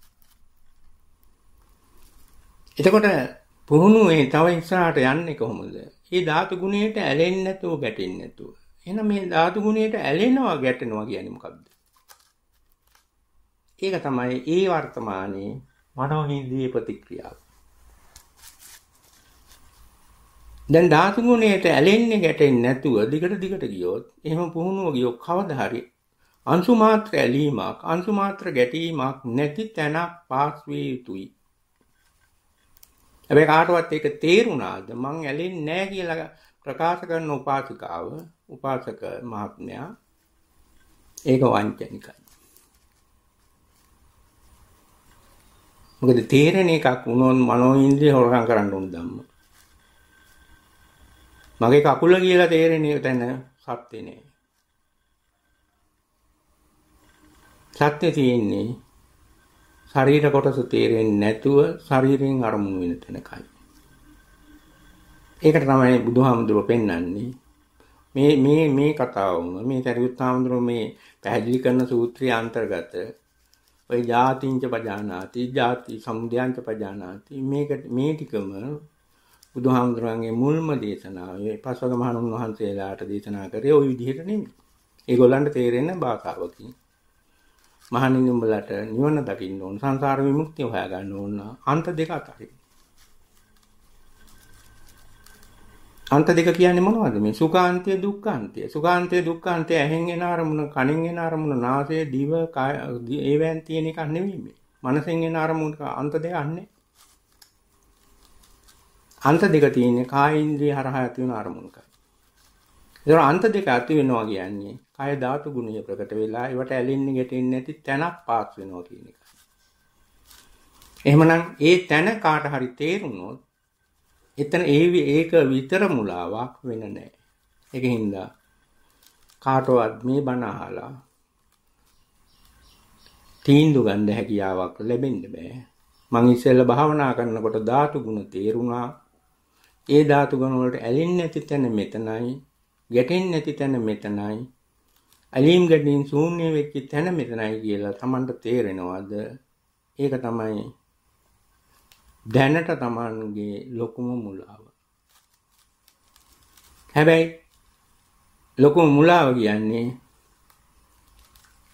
එතකොට පුහුණුවේ තව ඉස්සරහට යන්නේ කොහොමද? මේ ධාතු ගුණයට ඇලෙන්නේ නැතුව ගැටෙන්නේ නැතුව. එහෙනම් මේ ධාතු ගුණයට ඇලෙනවා ගැටෙනවා කියන්නේ මොකක්ද? ඒක තමයි ඒ වර්තමානයේ මනෝහින්ද්‍රිය ප්‍රතික්‍රියාව. දැන් ධාතු ගුණයට ඇලෙන්නේ ගැටෙන්නේ නැතුව දිගට දිගට ගියොත් එහෙම පුහුණුව ගියොත් කවදා හරි අංශු මාත්‍ර ඇලීමක් අංශු මාත්‍ර ගැටීමක් නැති තැනක් පාස් විය යුතුයි. හැබැයි කාටවත් ඒක තේරුණාද මං ඇලෙන්නේ නැහැ කියලා ප්‍රකාශ කරන උපාසිකාව උපාසක මහත්මයා ඒක වංචනිකයි. මොකද තේරෙන එකක් වුණොත් මනෝ ඉන්ද්‍රිය හොරකම් කරන්න උන් ධම්ම. මගේ කකුල කියලා තේරෙන තැන සත්‍ය නේ. සත්‍ය තියෙන්නේ ශරීර කොටස තේරෙන්නේ නැතුව ශරීරයෙන් අරමුණු වෙන තැනකයි. ඒකට තමයි බුදුහාමුදුරුවෝ පෙන්වන්නේ. මේ මේ මේ කතාවම මේ සරියුත් හාමුදුරුවෝ මේ පැහැදිලි කරන සූත්‍රයේ අන්තර්ගත ඔය ජාතිංච පජානාති ජාති සමුදයංච පජානාති මේක මේ ටිකම බුදුහාමුදුරන්ගේ මුල්ම දේශනාවේ පස්වග මහණුන් වහන්සේලාට දේශනා කරේ ওই විදිහට නෙමෙයි. ඒගොල්ලන්ට තේරෙන භාෂාවකින්. මහණෙනි උඹලට නිවන දකින්න ඕන සංසාර විමුක්තිය හොයාගන්න ඕන අන්ත දෙක අතරින්. අන්ත දෙක කියන්නේ මොනවද මේ සුඛාන්තය දුක්ඛාන්තය සුඛාන්තය දුක්ඛාන්තය ඇහෙන් එන අරමුණ කනෙන් එන අරමුණ නාසය දිව කය ඒවෙන් තියෙන එකක් නෙවෙයි මේ මනසෙන් එන අරමුණ අන්ත දෙක අන්නේ අන්ත දෙක තියෙන්නේ කාය ඉන්ද්‍රිය හරහා ඇති වෙන අරමුණක ඒතර අන්ත දෙක ඇති වෙනවා කියන්නේ කාය ධාතු ගුණය ප්‍රකට වෙලා ඒවට ඇලෙන්නේ ගැටෙන්නේ නැති තැනක් පාස් වෙනවා කියන එක. එහෙමනම් ඒ තැන කාට හරි තේරුනොත් එතන ඒ ඒක විතර මුලාවක් වෙන නැහැ. ඒකින්ද කාටවත් මේ බණ අහලා තීන්දුව ගන්න හැකියාවක් ලැබෙන්න බෑ. මං ඉස්සෙල්ලා භාවනා කරනකොට ධාතු ගුණ තේරුණා. ඒ ධාතු ගුණ වලට ඇලෙන්නේ නැති තැන මෙතනයි, ගැටෙන්නේ නැති තැන මෙතනයි. ඇලීම් ගැටීම් ශූන්‍ය වෙච්ච තැන මෙතනයි කියලා Tamanට තේරෙනවද? ඒක තමයි දැනට Tamanගේ ලොකුම මුලාව. හැබැයි ලොකුම මුලාව කියන්නේ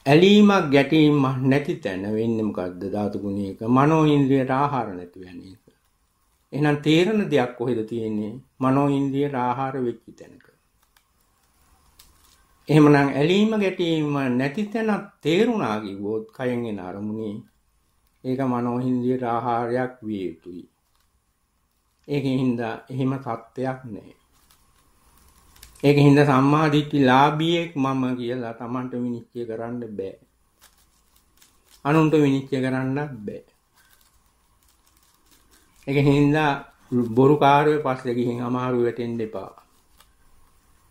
ඇලීමක් ගැටීමක් නැති තැන වෙන්නේ මොකද්ද ධාතු ගුණයක මනෝ ඉන්ද්‍රියට ආහාර නැති වෙන එක. එහෙනම් තේරෙන දෙයක් කොහෙද තියෙන්නේ? මනෝ ඉන්ද්‍රියට ආහාර වෙච්ච තැනක. එහෙමනම් ඇලීම ගැටීම නැති තැන තේරුණා කිව්වොත් කයෙන් එන අරමුණේ ඒක මනෝහින්දියට ආහාරයක් විය යුතුයි. ඒකෙන් හින්දා එහෙම තත්ත්වයක් නැහැ. ඒකෙන් හින්දා සම්මා දිට්ඨි ලාභියෙක් මම කියලා Tamanට විනිශ්චය කරන්න බෑ. අනුන්ට විනිශ්චය කරන්නත් බෑ. ඒකෙන් හින්දා බොරු කාර්යය පස්සේ ගිහින් අමාරු වෙටෙන්න එපා.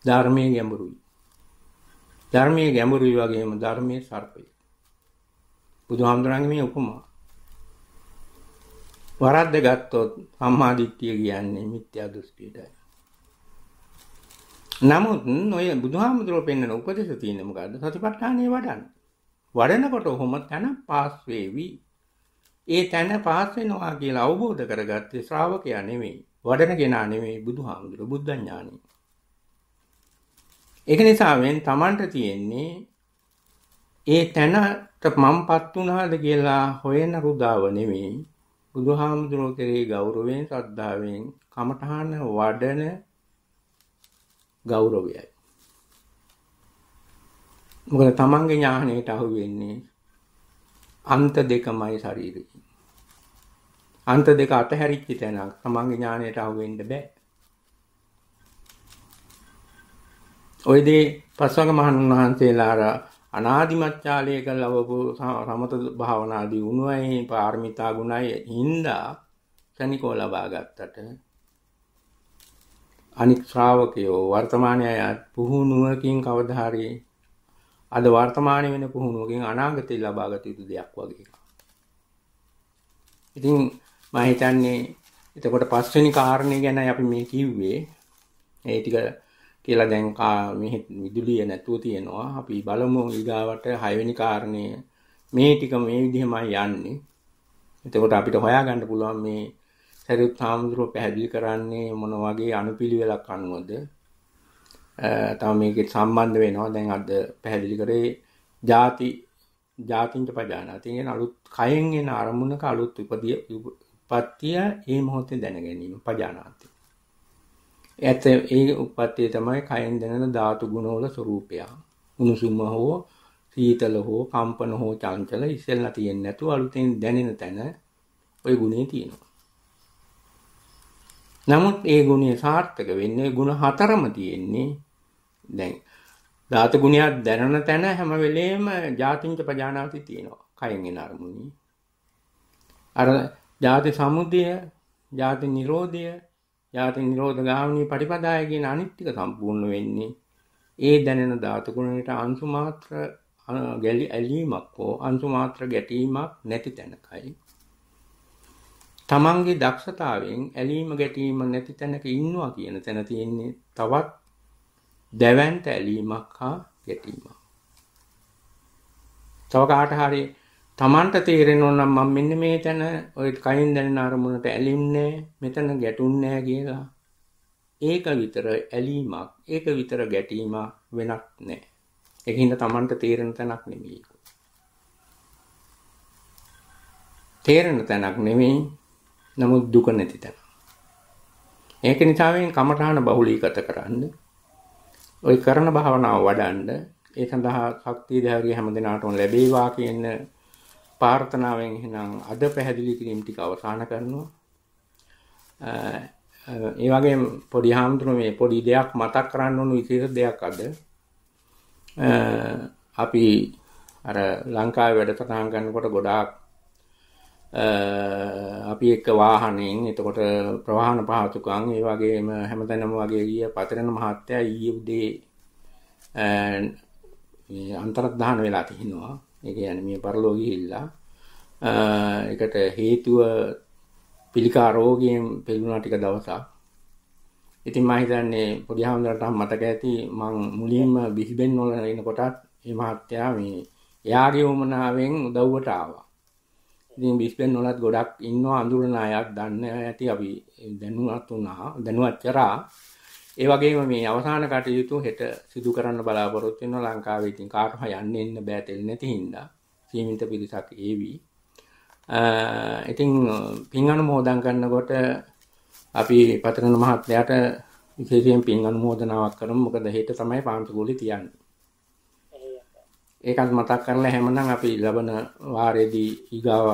ධර්මයේ ගැඹුරුයි. ධර්මයේ ගැඹුරුයි වගේම ධර්මයේ සර්පය. බුදුහාමුදුරන්ගේ මේ උපමා වරද්ද ගත්තොත් සම්මාදිට්ඨිය කියන්නේ මිත්‍යා දෘෂ්ටියටයි. නමුත් ඔය බුදුහාමුදුරුවෝ පෙන්වන උපදේශ තියෙන්නේ මොකද්ද? සතිපට්ඨානෙ වඩන්න. වඩනකොට ඔහොම තන පාස් වේවි. ඒ තන පාස් වෙනවා කියලා අවබෝධ කරගත්තේ ශ්‍රාවකයා නෙමෙයි. වඩන කෙනා නෙමෙයි බුදුහාමුදුරුවෝ බුද්ධ ඥානෙ. ඒක නිසා වෙන් Tamanට තියෙන්නේ ඒ තැනට මම්පත් වුණාද කියලා හොයන රුදාව නෙමෙයි බුදුහාමුදුරුවෝ කෙරෙහි ගෞරවයෙන් ශ්‍රද්ධාවෙන් කමඨහන වඩන ගෞරවයයි. මොකද තමන්ගේ ඥාහණයට අහු වෙන්නේ අන්ත දෙකමයි ශරීරේ. අන්ත දෙක අතහැරිච්ච තැනක් තමන්ගේ ඥාණයට අහු වෙන්න බෑ. ඔය දේ පස්වග මහන් වහන්සේලා අනාදිමත් ඡාලයක ලැබපු සමත භාවනාදී උණුවයි පාරමිතා ගුණයි හින්දා ශනිකෝ ලබා ගත්තට අනික් ශ්‍රාවකයෝ වර්තමානයේ අයත් පුහුණුවකින් කවදා හරි අද වර්තමානයේ වෙන පුහුණුවකින් අනාගතේ ලබාගත යුතු දෙයක් වගේ. ඉතින් මම හිතන්නේ එතකොට පස්වෙනි කාරණේ ගැන අපි මේ කිව්වේ ඒ ටික කියලා දැන් මේ විදුලිය නැතුව තියෙනවා. අපි බලමු ඊගාවට 6 වෙනි කාරණය මේ ටික මේ විදිහමයි යන්නේ. එතකොට අපිට හොයාගන්න පුළුවන් මේ සරියුත් හාමුදුරුවෝ පැහැදිලි කරන්නේ මොන වගේ අනුපිළිවෙලක් අනුවද? තව මේකේ සම්බන්ධ වෙනවා. දැන් අද පැහැදිලි කරේ ಜಾති ජාතින්ට පජානාති කියන අලුත් කයෙන් එන අරමුණක අලුත් උපදිය උප්පත්තිය ඒ මොහොතේ දැන ගැනීම පජානාති. ඇත ඒ උප්පත්තිය තමයි කයෙන් දැනෙන ධාතු ගුණවල ස්වરૂපය. උණුසුම හෝ සීතල හෝ කම්පන හෝ චංචල ඉස්සෙල්ලා තියෙන්නේ නැතුව අලුතෙන් දැනෙන තැන ওই ගුණේ තියෙනවා. නමුත් ඒ ගුණය සාර්ථක වෙන්නේ ගුණ හතරම තියෙන්නේ දැන් ධාතු ගුණයක් දැනන තැන හැම වෙලේම ජාතිංච පජානාති තියෙනවා. කයෙන් එන අරමුණේ අර ජාති සමුදය, ජාති නිරෝධය, යාති නිරෝධ ගාමිනී පටිපදාය කියන අනිත් ටික සම්පූර්ණ වෙන්නේ ඒ දැනෙන ධාතු ගුණයට අංශු මාත්‍ර ගැලි ඇලීමක් හෝ අංශු මාත්‍ර ගැටීමක් නැති තැනකයි. තමන්ගේ දක්ෂතාවයෙන් ඇලීම ගැටීම නැති තැනක ඉන්නවා කියන තැන තියෙන්නේ තවත් දැවැන්ත ඇලීමක් හා ගැටීමක්. තව කාට හරි Tamanට තේරෙනවා නම් මම මෙන්න මේ තැන ඔය කයින් දැනෙන අරමුණට ඇලින්නේ මෙතන ගැටුන්නේ කියලා. ඒක විතර ඇලීමක්, ඒක විතර ගැටීමක් වෙනක් නැහැ. ඒකින්ද Tamanට තේරෙන තැනක් නෙමෙයි. තේරෙන තැනක් නෙමෙයි. නමුත් දුක නැති තැන. ඒක නිසාවෙන් කමඨාන බහුලීගත කරන්න. ওই කරන භාවනාව වඩන්න ඒ සඳහා ශක්තිය ධෛර්යය හැම දිනාටම ලැබේවා කියන ප්‍රාර්ථනාවෙන් එහෙනම් අද පැහැදිලි කිරීම ටික අවසන් කරනවා. ඒ වගේම පොඩි හාමුදුරුවෝ මේ පොඩි දෙයක් මතක් කරන්න ඕන විශේෂ දෙයක් අද. අපි අර ලංකාවේ වැඩසටහන් කරනකොට ගොඩාක් අපි එක්ක වාහනෙන් එතකොට ප්‍රවාහන පහසුකම් ඒ වගේම හැමතැනම වගේ ගිය පතරණ මහත්තයා ඊයේ උදේ මේ අන්තර්ධාන වෙලා තිනවා. ඒ කියන්නේ මේ පරලෝ ගිහිල්ලා ඒකට හේතුව පිළිකා රෝගයෙන් පෙළුණා ටික දවසක්. ඉතින් මම හිතන්නේ පොඩි හාමුදුරන්ට මතක ඇති මං මුලින්ම බිහිබෙන් වල එනකොටත් මේ මහත්තයා මේ එයාගේ වමනාවෙන් උදව්වට ආවා. ඉතින් බිස්බෙන් වලත් ගොඩක් ඉන්නවා අඳුරන අයත් දන්න ඇති අපි දැනුවත් වුණා දැනුවත් කරා. ඒ වගේම මේ අවසාන කටයුතු හෙට සිදු කරන්න බලාපොරොත්තු වෙනවා ලංකාවේ ඉතින් කාටම යන්න එන්න බෑ තෙල් නැති හින්දා සීමිත පිරිසක් ඒවි. ඉතින් පින් අනුමෝදන් කරනකොට අපි පතරණ මහත්මයාට විශේෂයෙන් පින් අනුමෝදනාවක් කරමු මොකද හෙට තමයි පාන්තිකෝලේ තියන්නේ. ඒකත් මතක් කරලා හැමනම් අපි ලබන වාරයේදී ඊගාව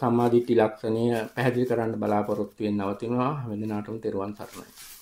සම්මාදිට්ඨි ලක්ෂණය පැහැදිලි කරන්න බලාපොරොත්තු වෙන්න නවතිනවා වෙනනාටම තෙරුවන් සරණයි